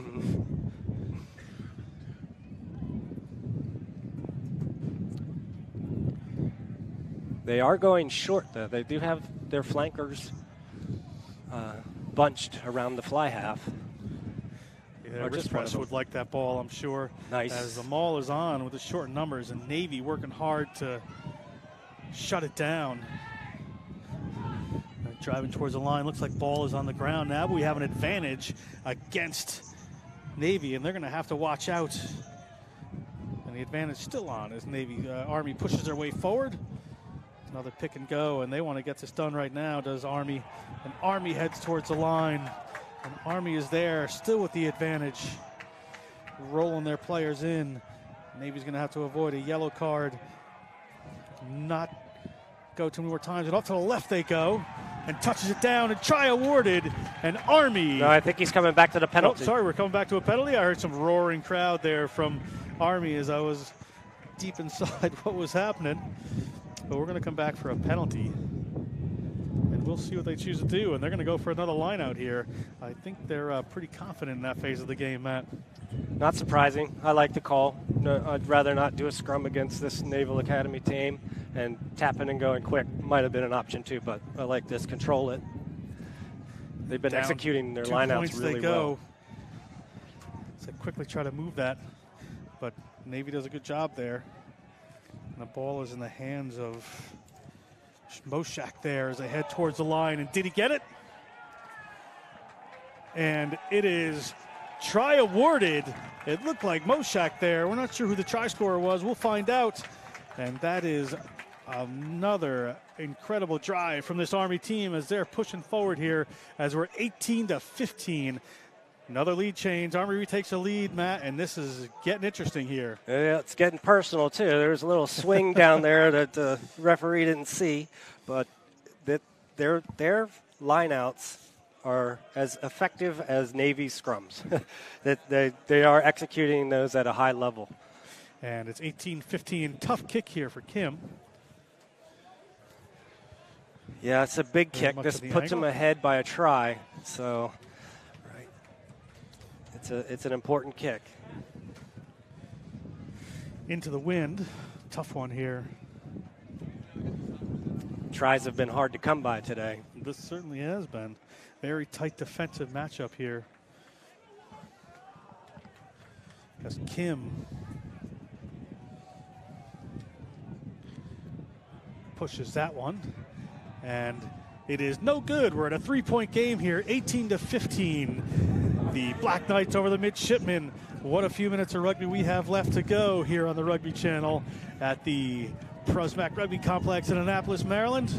They are going short, though. They do have their flankers uh, bunched around the fly half. Yeah, Or just Press would like that ball, I'm sure. Nice. As the maul is on with the short numbers, and Navy working hard to shut it down. Driving towards the line, looks like ball is on the ground now. But we have an advantage against Navy, and they're going to have to watch out. And the advantage still on as Navy uh, Army pushes their way forward. Another pick and go, and they want to get this done right now. Does Army? And Army heads towards the line. And Army is there, still with the advantage, rolling their players in. Navy's going to have to avoid a yellow card, not go too many more times. And off to the left they go, and touches it down and try awarded. an Army. No, I think he's coming back to the Oh, penalty. sorry, we're coming back to a penalty. I heard some roaring crowd there from Army as I was deep inside what was happening. But we're going to come back for a penalty. And we'll see what they choose to do. And they're going to go for another line out here. I think they're uh, pretty confident in that phase of the game, Matt. Not surprising. I like the call. No, I'd rather not do a scrum against this Naval Academy team, and tapping and going quick might have been an option too. But I like this. Control it. They've been Down executing their two lineouts really they go. well. So quickly try to move that. But Navy does a good job there. And the ball is in the hands of Moshak there as they head towards the line. And did he get it? And it is try awarded. It looked like Moshak there. We're not sure who the try scorer was. We'll find out. And that is another incredible drive from this Army team as they're pushing forward here as we're 18 to 15. Another lead change. Army retakes a lead, Matt, and this is getting interesting here. Yeah, it's getting personal too. There was a little swing down there that the referee didn't see, but that their their lineouts are as effective as Navy scrums. that they they are executing those at a high level. And it's 18 15. Tough kick here for Kim. Yeah, it's a big kick. This puts angle. ahead by a try. So, it's a it's an important kick. Into the wind. Tough one here. Tries have been hard to come by today. This certainly has been. Very tight defensive matchup here. As Kim pushes that one. And it is no good. We're at a three point game here, 18 to 15. The Black Knights over the midshipmen. What a few minutes of rugby we have left to go here on the Rugby Channel at the Prusmack Rugby Complex in Annapolis, Maryland.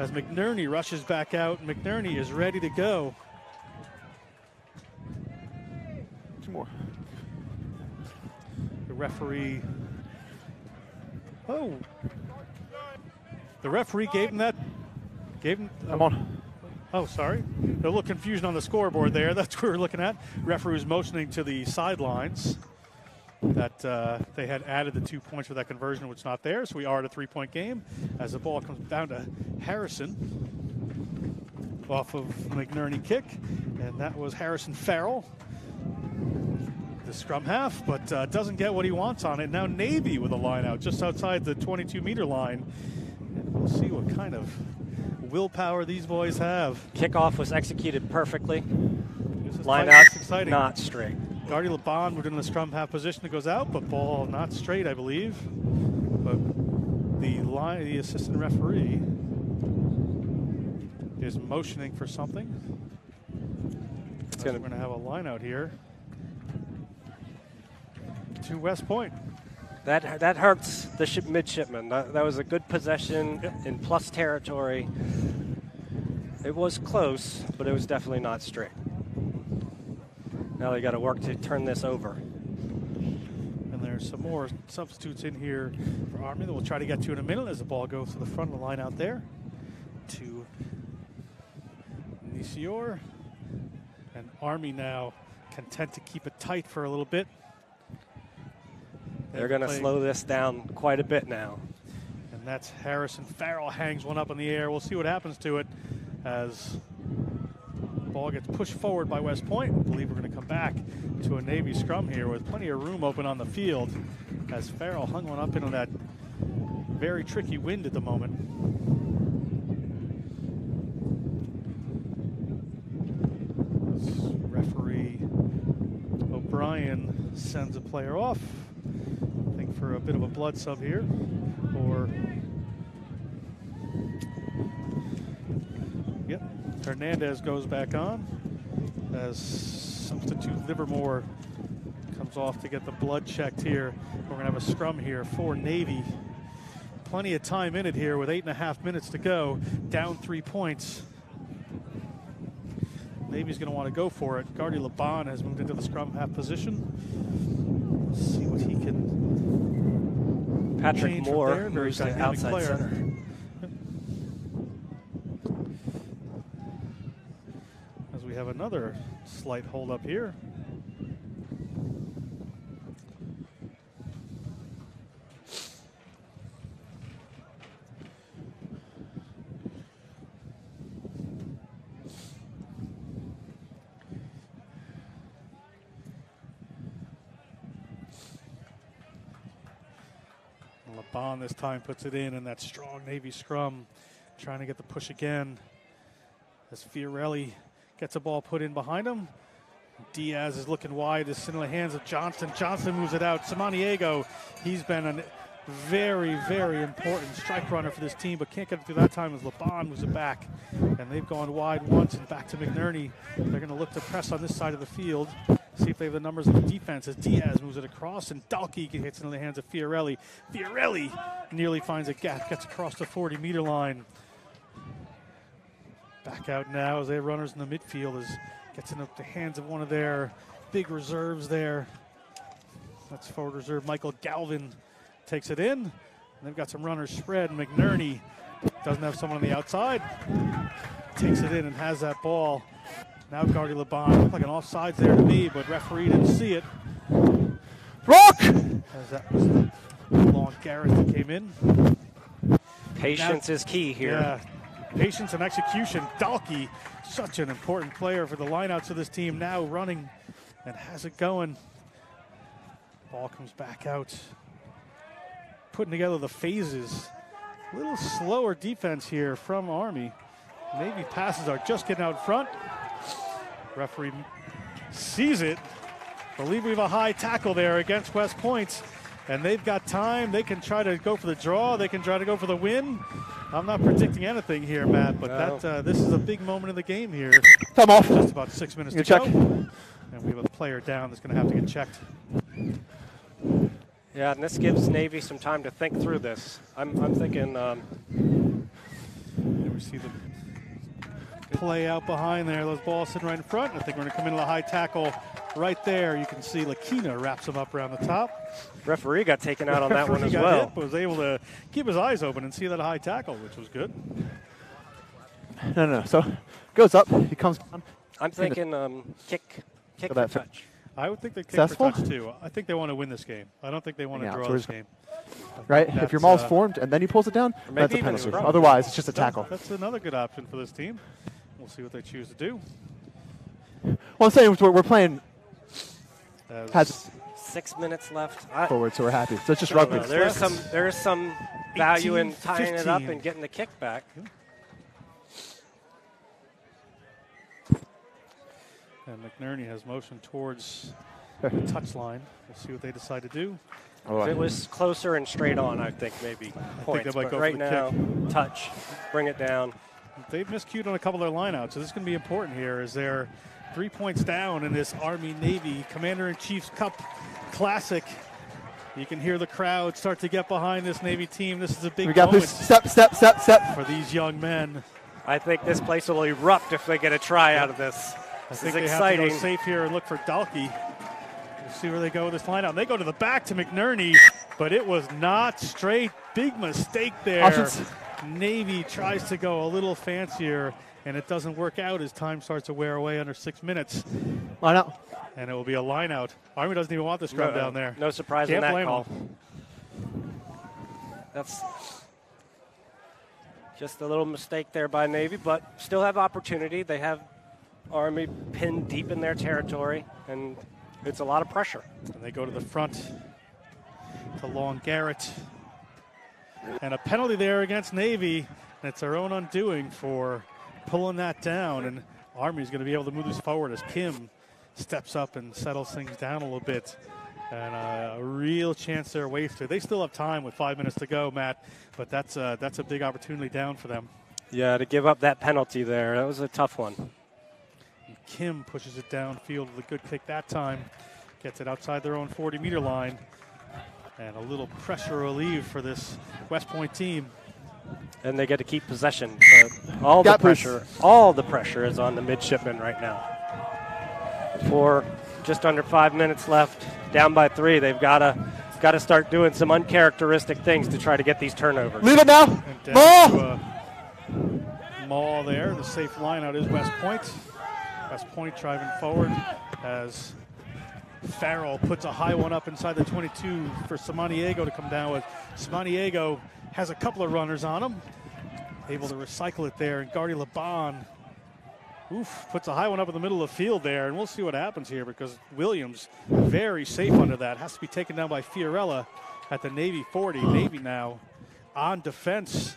As McNerney rushes back out, McNerney is ready to go. Two more. The referee. Oh. The referee gave him that. Gave him. I'm on. Oh, sorry. A little confusion on the scoreboard there. That's what we were looking at. Referee was motioning to the sidelines that uh, they had added the two points for that conversion, which is not there. So we are at a three point game as the ball comes down to Harrison off of McNerney kick. And that was Harrison Farrell, the scrum half, but uh, doesn't get what he wants on it. Now Navy with a line out just outside the 22 meter line. And we'll see what kind of willpower these boys have. Kickoff was executed perfectly. This is Line tight, out, this is exciting. not straight. Guardy Laban moved in the scrum half position that goes out, but ball not straight, I believe. But the line, the assistant referee is motioning for something. It's We're gonna going to have a line out here to West Point. That that hurts the ship midshipman. That, that was a good possession Yep. in plus territory. It was close, but it was definitely not straight. Now they got to work to turn this over. And there's some more substitutes in here for Army that we'll try to get to in a minute as the ball goes to the front of the line out there to Nisior. And Army now content to keep it tight for a little bit. They're going to slow this down quite a bit now. And that's Harrison Farrell hangs one up in the air. We'll see what happens to it as the ball gets pushed forward by West Point. I believe we're going to come back to a Navy scrum here with plenty of room open on the field as Farrell hung one up into that very tricky wind at the moment. Referee O'Brien sends a player off. For a bit of a blood sub here, or yep, Hernandez goes back on as substitute Livermore comes off to get the blood checked here. We're gonna have a scrum here for Navy. Plenty of time in it here with eight and a half minutes to go. Down three points. Navy's going to want to go for it. Guardy Laban has moved into the scrum half position. Let's see what he can Patrick Moore there. Very moves to outside player. center. As we have another slight hold up here. Time puts it in, and that strong Navy scrum trying to get the push again. As Fiorelli gets a ball put in behind him. Diaz is looking wide. It's in the hands of Johnson. Johnson moves it out. Samaniego, he's been a very, very important strike runner for this team, but can't get it through that time as Laban moves it back. And they've gone wide once and back to McNerney. They're going to look to press on this side of the field, see if they have the numbers of the defense as Diaz moves it across and Dalkey hits it in the hands of Fiorelli. Fiorelli nearly finds a gap, gets across the 40 meter line. Back out now as they have runners in the midfield as gets into the hands of one of their big reserves there. That's forward reserve Michael Galvin takes it in. And they've got some runners spread. McNerney doesn't have someone on the outside. Takes it in and has that ball. Now Gardy Laban looked like an offsides there to me, but referee didn't see it. Rock! As that was the long Garrett that came in. Patience is key here. Yeah, patience and execution. Dalkey, such an important player for the lineouts of this team, now running and has it going. Ball comes back out. Putting together the phases. A little slower defense here from Army. Maybe passes are just getting out front. Referee sees it. Believe we have a high tackle there against West Point. And they've got time. They can try to go for the draw. They can try to go for the win. I'm not predicting anything here, Matt, but No. that uh, this is a big moment in the game here. Time off. Just about six minutes You to check. go. And we have a player down that's going to have to get checked. Yeah, and this gives Navy some time to think through this. I'm, I'm thinking um, we see the play out behind there. Those balls sitting right in front. I think we're going to come into the high tackle right there. You can see Lakina wraps him up around the top. referee got taken out on that one Referee as got well. hit, but was able to keep his eyes open and see that high tackle, which was good. No, no, no. So goes up. He comes down. I'm thinking um, kick, kick for that- touch. I would think they kick Successful? for touch too. I think they want to win this game. I don't think they want to Yeah, draw so this game. Right? If your maul's uh, formed and then he pulls it down, that's a penalty. Otherwise, it's just a That's- tackle. That's another good option for this team. We'll see what they choose to do. Well, I'm saying we're, we're playing As has Six minutes left. I, forward, so we're happy. So it's just I rugby. know, there's some there's some value in 18, tying it up and getting the kick back. and McNerney has motion towards the touchline. We'll see what they decide to do. Oh, If it was closer and straight on, I think maybe points. they might but go for right the now, touch, bring it down. They've miscued on a couple of their lineouts, so this is going to be important here as they're three points down in this Army Navy Commander in Chief's Cup Classic. You can hear the crowd start to get behind this Navy team. This is a big we got moment this. Step, step, step, step. for these young men. I think this place will erupt if they get a try out of this. I This think is they exciting. have to go safe here and look for Dalkey. We'll see where they go with this lineout. They go to the back to McNerney, but it was not straight. Big mistake there. Options. Navy tries to go a little fancier, and it doesn't work out as time starts to wear away under six minutes, Line out. and it will be a lineout. Army doesn't even want the scrum No, down there. No surprise Can't in that blame call. them. That's just a little mistake there by Navy, but still have opportunity. They have Army pinned deep in their territory, and it's a lot of pressure. And they go to the front to Long Garrett. And a penalty there against Navy. And it's their own undoing for pulling that down. And Army's going to be able to move this forward as Kim steps up and settles things down a little bit. And uh, a real chance there wasted. They still have time with five minutes to go, Matt, but that's a, that's a big opportunity down for them. Yeah, to give up that penalty there, that was a tough one. And Kim pushes it downfield with a good kick that time. Gets it outside their own 40 meter line. And a little pressure relief for this West Point team. And they get to keep possession. But all the Gap pressure, all the pressure is on the midshipmen right now. For just under five minutes left, down by three, they've got to got to start doing some uncharacteristic things to try to get these turnovers. Leave it now. And down Ball. to a uh, Maul there. The safe line out is West Point. West Point driving forward as Farrell puts a high one up inside the 22 for Samaniego to come down with. Samaniego has a couple of runners on him. Able to recycle it there. And Gardy Laban, oof, puts a high one up in the middle of the field there. And we'll see what happens here because Williams, very safe under that, has to be taken down by Fiorelli at the Navy 40. Navy now on defense.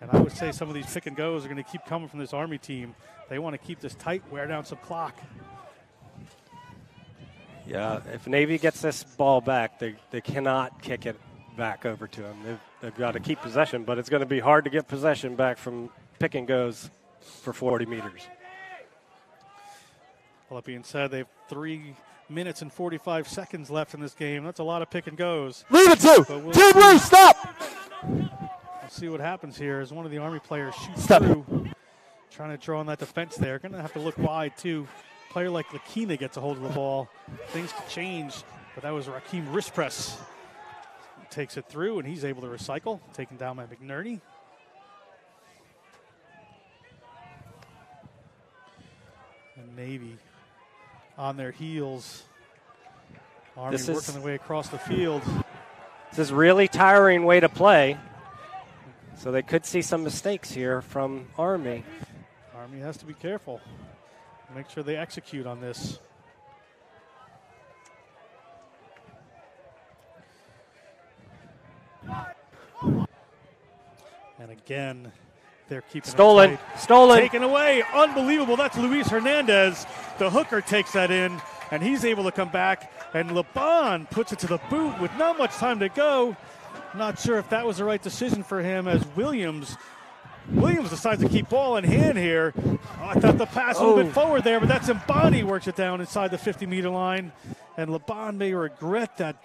And I would say some of these pick and goes are going to keep coming from this Army team. They want to keep this tight, wear down some clock. Yeah, uh, if Navy gets this ball back, they, they cannot kick it back over to them. They've, they've got to keep possession, but it's going to be hard to get possession back from pick and goes for 40 meters. All that being said, they have three minutes and 45 seconds left in this game. That's a lot of pick and goes. Leave it to But we'll Two see. blue. Stop. We'll see what happens here as one of the Army players shoots Stop. through, trying to draw on that defense there. Going to have to look wide, too. Player like Lakina gets a hold of the ball. Things could change, but that was Raheem Rispress. Takes it through, and he's able to recycle, taken down by McNerney. And Navy on their heels. Army This is- working their way across the field. This is really tiring way to play. So they could see some mistakes here from Army. Army has to be careful. Make sure they execute on this. And again, they're keeping Stolen, stolen. Taken away. Unbelievable. That's Luis Hernandez. The hooker takes that in, and he's able to come back. And Laban puts it to the boot with not much time to go. Not sure if that was the right decision for him as Williams. Williams decides to keep ball in hand here. Oh, I thought the pass a little Oh. bit forward there, but that's Mbani works it down inside the 50 meter line. And Laban may regret that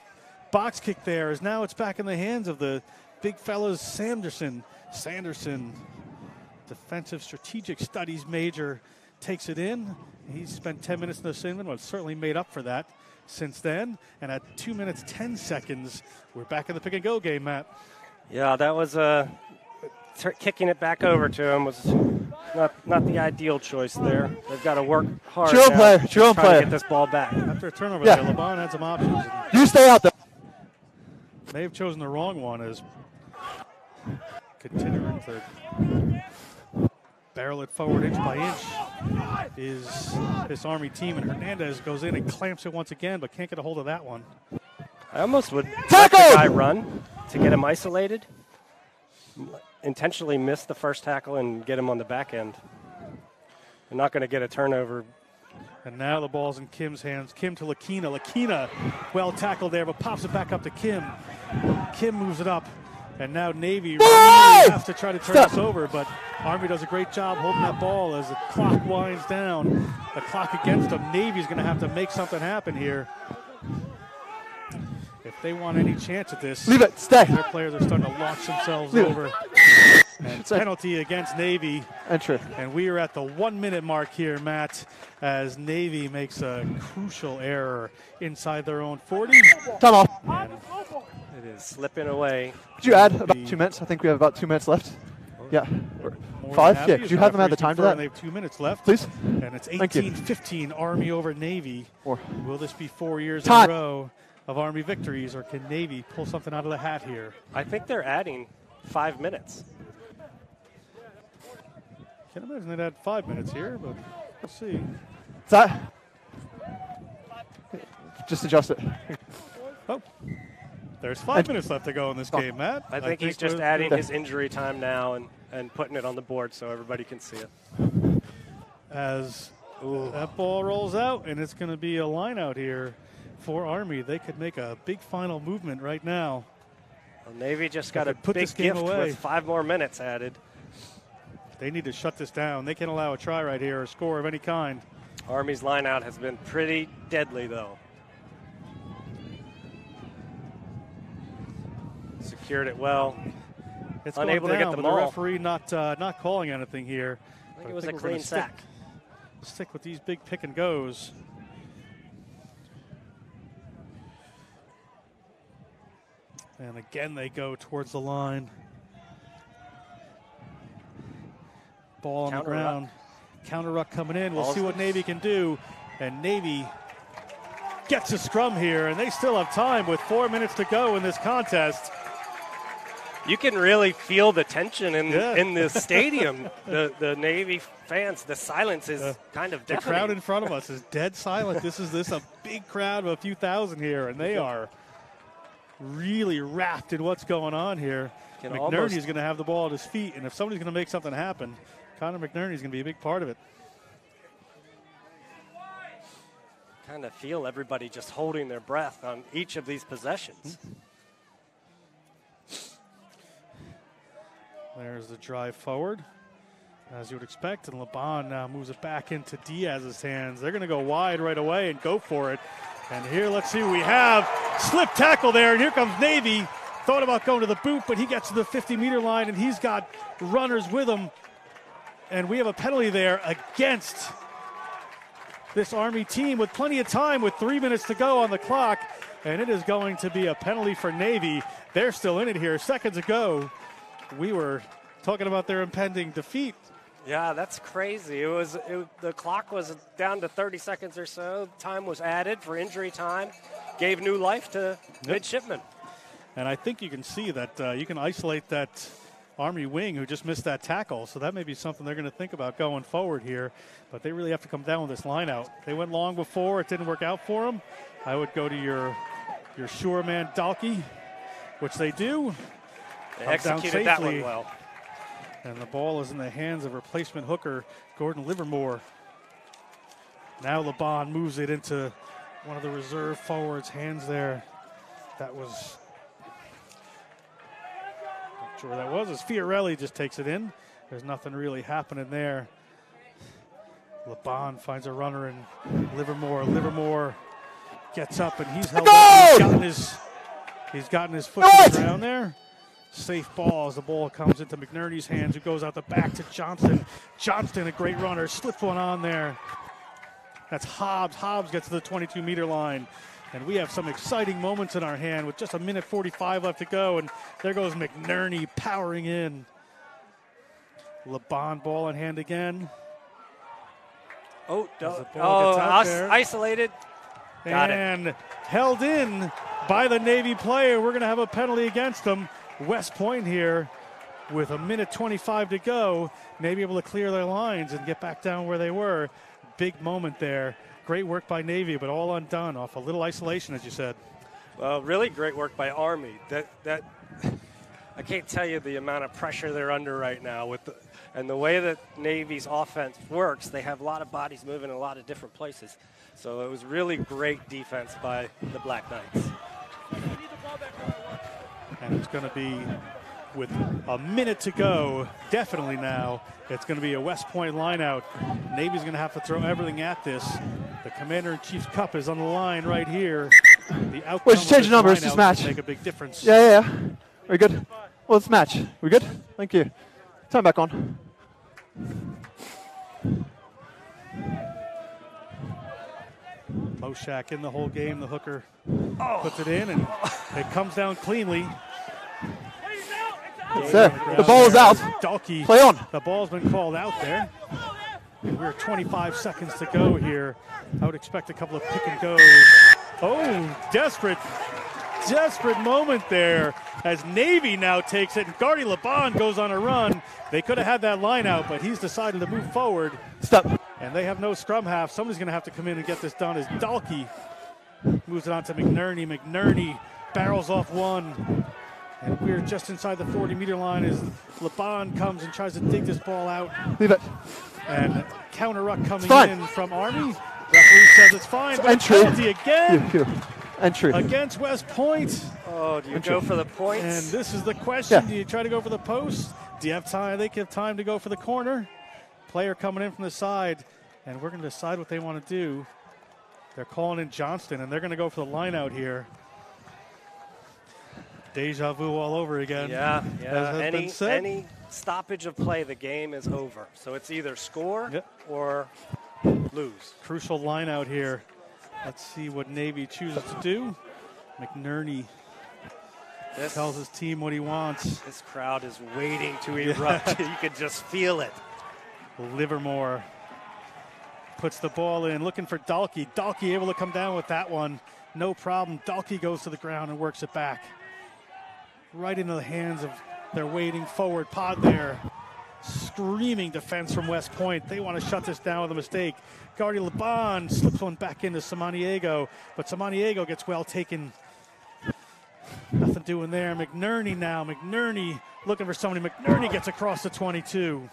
box kick there as now it's back in the hands of the big fellas Sanderson. Sanderson defensive strategic studies major takes it in. He's spent 10 minutes in the sin bin, but certainly made up for that since then. And at 2 minutes 10 seconds, we're back in the pick and go game, Matt. Yeah, that was uh, t- kicking it back over to him was not not the ideal choice there. They've got to work hard. It's your own now player, to it's your own try to player. get this ball back. After a turnover Yeah. there, LeBron had some options. You stay out there. may have chosen the wrong one as continuing to barrel it forward inch by inch is this Army team. And Hernandez goes in and clamps it once again, but can't get a hold of that one. I almost would let the guy run to get him isolated. Intentionally miss the first tackle and get him on the back end. They're not going to get a turnover. And now the ball's in Kim's hands. Kim to Lakina. Lakina, well tackled there, but pops it back up to Kim. Kim moves it up. And now Navy really has to try to turn Stop. this over, but Army does a great job holding that ball as the clock winds down. The clock against them. Navy's going to have to make something happen here. If they want any chance at this, Leave it. Stay. their players are starting to launch themselves Leave it. over. And penalty against Navy. Entry. And we are at the one minute mark here, Matt, as Navy makes a crucial error inside their own 40. Time off. And It is slipping away. Could you add about two minutes? I think we have about two minutes left. Yeah. Five? Yeah, could you have them add the time to that? and They have two minutes left. Please. And it's Thank you. 18 15 Army over Navy. Four. Will this be four years Time. in a row of Army victories, or can Navy pull something out of the hat here? I think they're adding five minutes. Can't imagine they'd add five minutes here, but we'll see. Is that? Just adjust it. Oh, There's five minutes left to go in this oh. game, Matt. I think he's just we're- adding his injury time now and, and putting it on the board so everybody can see it. as that ball rolls out, and it's going to be a line out here for Army. They could make a big final movement right now. Well, Navy just got a put big this game gift away. with five more minutes added. They need to shut this down. They can't allow a try right here, a score of any kind. Army's lineout has been pretty deadly, though. Secured it well. It's Unable to going get down, the but the ball. referee not uh, not calling anything here. I think But it was a we're gonna clean stick- sack. Stick with these big pick and goes. And again, they go towards the line. Ball on the Counter ground. Counter ruck coming in. We'll Ball's see what Navy can do. And Navy gets a scrum here, and they still have time with four minutes to go in this contest. You can really feel the tension in Yeah. in the stadium. the the Navy fans, the silence is kind of The deafening. crowd in front of us is dead silent. This is this a big crowd of a few thousand here, and they are really wrapped in what's going on here. Can McNerney's almost- going to have the ball at his feet, and if somebody's going to make something happen, Connor is going to be a big part of it. kind of feel everybody just holding their breath on each of these possessions. There's the drive forward, as you would expect, and Laban now moves it back into Diaz's hands. They're going to go wide right away and go for it. And here, let's see we have. Slip tackle there, and here comes Navy. Thought about going to the boot, but he gets to the 50 meter line, and he's got runners with him. And we have a penalty there against this Army team with plenty of time, with three minutes to go on the clock. And it is going to be a penalty for Navy. They're still in it here. Seconds ago, we were talking about their impending defeat. Yeah, that's crazy. It was it, the clock was down to 30 seconds or so. Time was added for injury time, gave new life to midshipmen. And I think you can see that uh, you can isolate that Army wing who just missed that tackle. So that may be something they're going to think about going forward here. But they really have to come down with this line out. They went long before, it didn't work out for them. I would go to your your sure man Dalkey, which they do. They executed that one well. And the ball is in the hands of replacement hooker Gordon Livermore. Now Laban moves it into one of the reserve forwards' hands there. That was. Not sure where that was. As Fiorelli just takes it in. There's nothing really happening there. Laban finds a runner and Livermore. Livermore gets up and he's held up. He's gotten his, he's gotten his foot to the ground there. Safe ball as the ball comes into McNerney's hands, who goes out the back to Johnston. Johnston, a great runner, slipped one on there. That's Hobbs. Hobbs gets to the 22 meter line. And we have some exciting moments in our hand with just a minute 45 left to go. And there goes McNerney powering in. Laban ball in hand again. Oh, As don't, ball oh us- isolated. Got it. and held in by the Navy player. We're going to have a penalty against them. West Point here with a minute 25 to go. Navy able to clear their lines and get back down where they were. Big moment there. Great work by Navy, but all undone off a little isolation, as you said. Well, really great work by Army. That that I can't tell you the amount of pressure they're under right now with the, and the way that Navy's offense works. They have a lot of bodies moving in a lot of different places. So it was really great defense by the Black Knights. And it's going to be with a minute to go, definitely now. It's going to be a West Point lineout. Navy's going to have to throw everything at this. The Commander in Chief's Cup is on the line right here. The outcome of change numbers, this match. make a big difference. Yeah, yeah, yeah. Very good. Well, it's match. We're good? Thank you. Turn back on. Moshak in the whole game. The hooker puts it in, and it comes down cleanly. There. The ball is out. Dalkey. Play on. The ball's been called out there. We're 25 seconds to go here. I would expect a couple of pick and goes. Oh, desperate, desperate moment there as Navy now takes it and Gardy Laban goes on a run. They could have had that line out, but he's decided to move forward. Stop. And they have no scrum half. Somebody's going to have to come in and get this done as Dalkey moves it on to McNerney. McNerney barrels off one. And we're just inside the 40 meter line as Laban comes and tries to dig this ball out. Leave it. And counter ruck coming in from Army. Referee says it's fine. but a entry. penalty again Here, here. Entry. against West Point. Oh, do you go for the points? And this is the question: Yeah. Do you try to go for the post? Do you have time? They have time to go for the corner. Player coming in from the side, and we're going to decide what they want to do. They're calling in Johnston, and they're going to go for the line out here. Deja vu all over again. yeah, yeah. Any any stoppage of play, the game is over. So it's either score Yep. or lose. Crucial line out here. Let's see what Navy chooses to do. McNerney This, tells his team what he wants. this crowd is waiting to erupt. you can just feel it. Livermore puts the ball in, looking for Dalkey. Dalkey able to come down with that one. No problem. Dalkey goes to the ground and works it back. Right into the hands of their waiting forward pod there. Screaming defense from West Point. They want to shut this down with a mistake. Guardy Laban slips one back into Samaniego, but Samaniego gets well taken. Nothing doing there. McNerney now. McNerney looking for somebody. McNerney gets across the 22.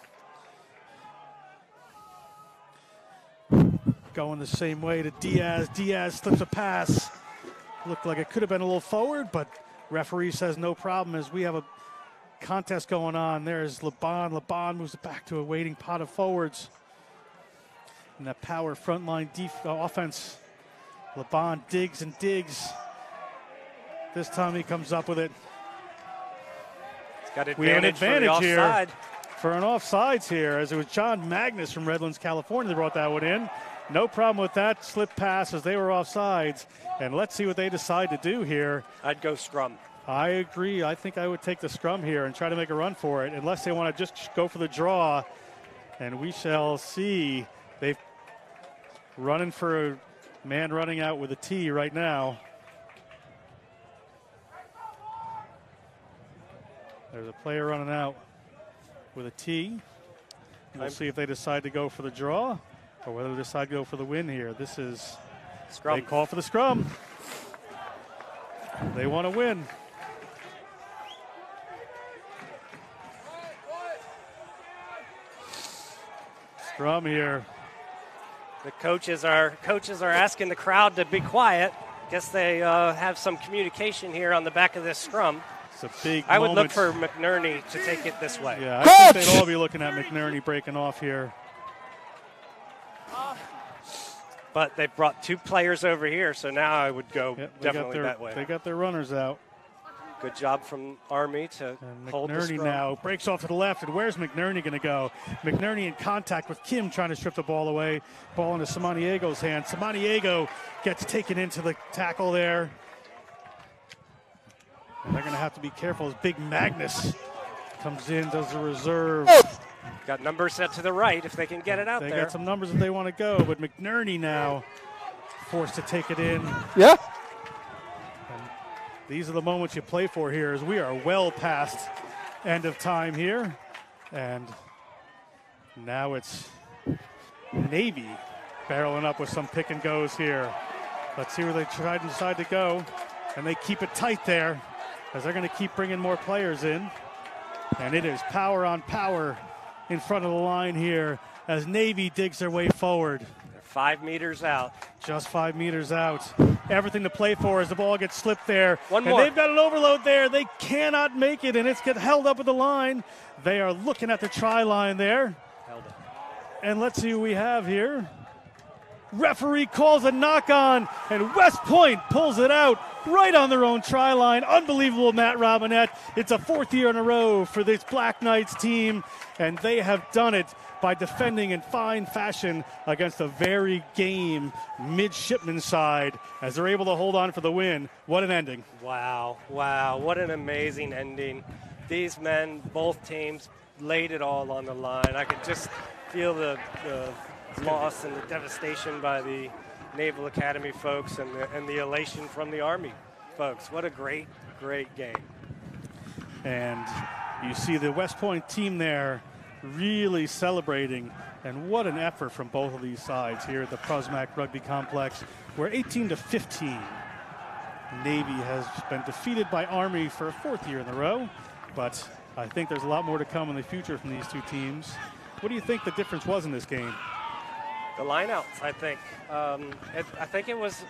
going the same way to Diaz. Diaz slips a pass. Looked like it could have been a little forward, but referee says no problem as we have a contest going on. There's Laban. Laban moves it back to a waiting pod of forwards. And that power frontline def- uh, offense. Laban digs and digs. This time he comes up with it It's got advantage, We have an advantage for here. for an offsides here, as it was John Magnus from Redlands, California, that brought that one in. No problem with that slip pass as they were off sides. And let's see what they decide to do here. I'd go scrum. I agree. I think I would take the scrum here and try to make a run for it, unless they want to just go for the draw. And we shall see. They've running for a man running out with a T right now. There's a player running out with a T. We'll see if they decide to go for the draw or whether they decide to go for the win here. This is Scrum. they call for the scrum. They want to win. Scrum here. The coaches are coaches are asking the crowd to be quiet. Guess they uh, have some communication here on the back of this scrum. It's a big. I would look for McNerney to take it this way. Yeah, I think they'd all be looking at McNerney breaking off here. But they brought two players over here, so now I would go Yep, definitely their that way. they got their runners out. Good job from Army to And hold the McNerney now breaks off to the left, and where's McNerney going to go? McNerney in contact with Kim trying to strip the ball away. Ball into Samaniego's hand. Samaniego gets taken into the tackle there. And they're going to have to be careful as Big Magnus comes in, does the reserve. Oh! Got numbers set to the right if they can get it out They there. got some numbers that they want to go, but McNerney now forced to take it in. Yeah? These are the moments you play for here as we are well past end of time here. And now it's Navy barreling up with some pick and goes here. Let's see where they try and decide to go. And they keep it tight there as they're going to keep bringing more players in. And it is power on power in front of the line here as Navy digs their way forward. They're five meters out. Just five meters out. Everything to play for as the ball gets slipped there. One and more. they've got an overload there. They cannot make it, and it's get held up at the line. They are looking at the try line there. And let's see who we have here. Referee calls a knock on, and West Point pulls it out right on their own try line. Unbelievable, Matt Robinette. It's a fourth year in a row for this Black Knights team, and they have done it by defending in fine fashion against a very game midshipman side as they're able to hold on for the win. What an ending. Wow, wow, what an amazing ending. These men, both teams, laid it all on the line. I could just feel the, the loss and the devastation by the Naval Academy folks and the, and the elation from the Army folks. What a great, great game. And you see the West Point team there really celebrating. And what an effort from both of these sides here at the Prusmack Rugby Complex. We're 18 to 15 Navy has been defeated by Army for a fourth year in a row, but I think there's a lot more to come in the future from these two teams. What do you think the difference was in this game? The lineouts, I think. Um, it, I think it was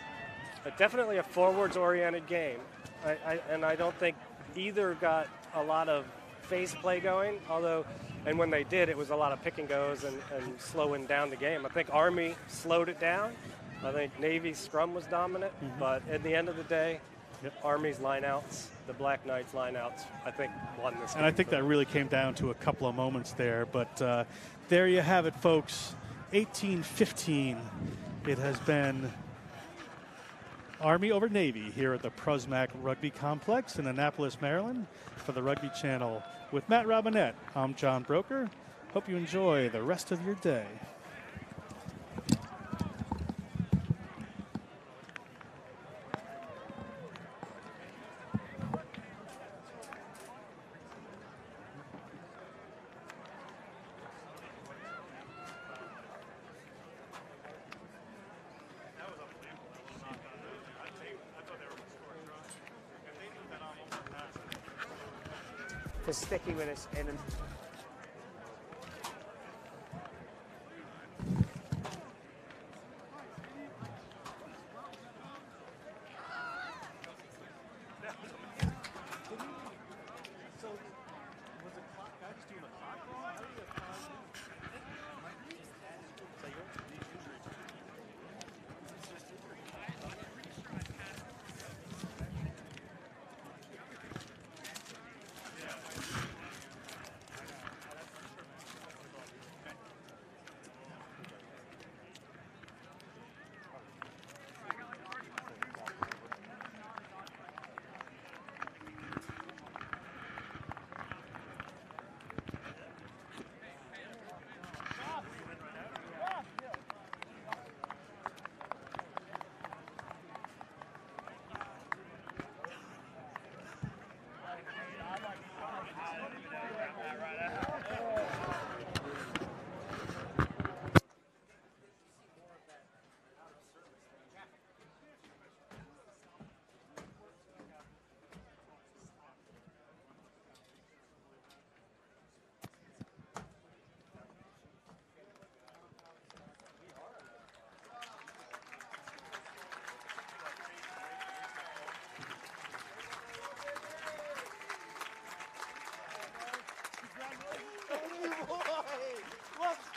a, definitely a forwards-oriented game, I, I, and I don't think either got a lot of phase play going. Although, and when they did, it was a lot of pick and goes and, and slowing down the game. I think Army slowed it down. I think Navy's scrum was dominant, but at the end of the day, Yep. Army's lineouts, the Black Knights lineouts, I think won this. And I think that really came down to a couple of moments there. But uh, there you have it, folks. 1815. It has been Army over Navy here at the Prusmack Rugby Complex in Annapolis, Maryland for the Rugby Channel. With Matt Robinette, I'm John Broker. Hope you enjoy the rest of your day.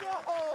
Fighting days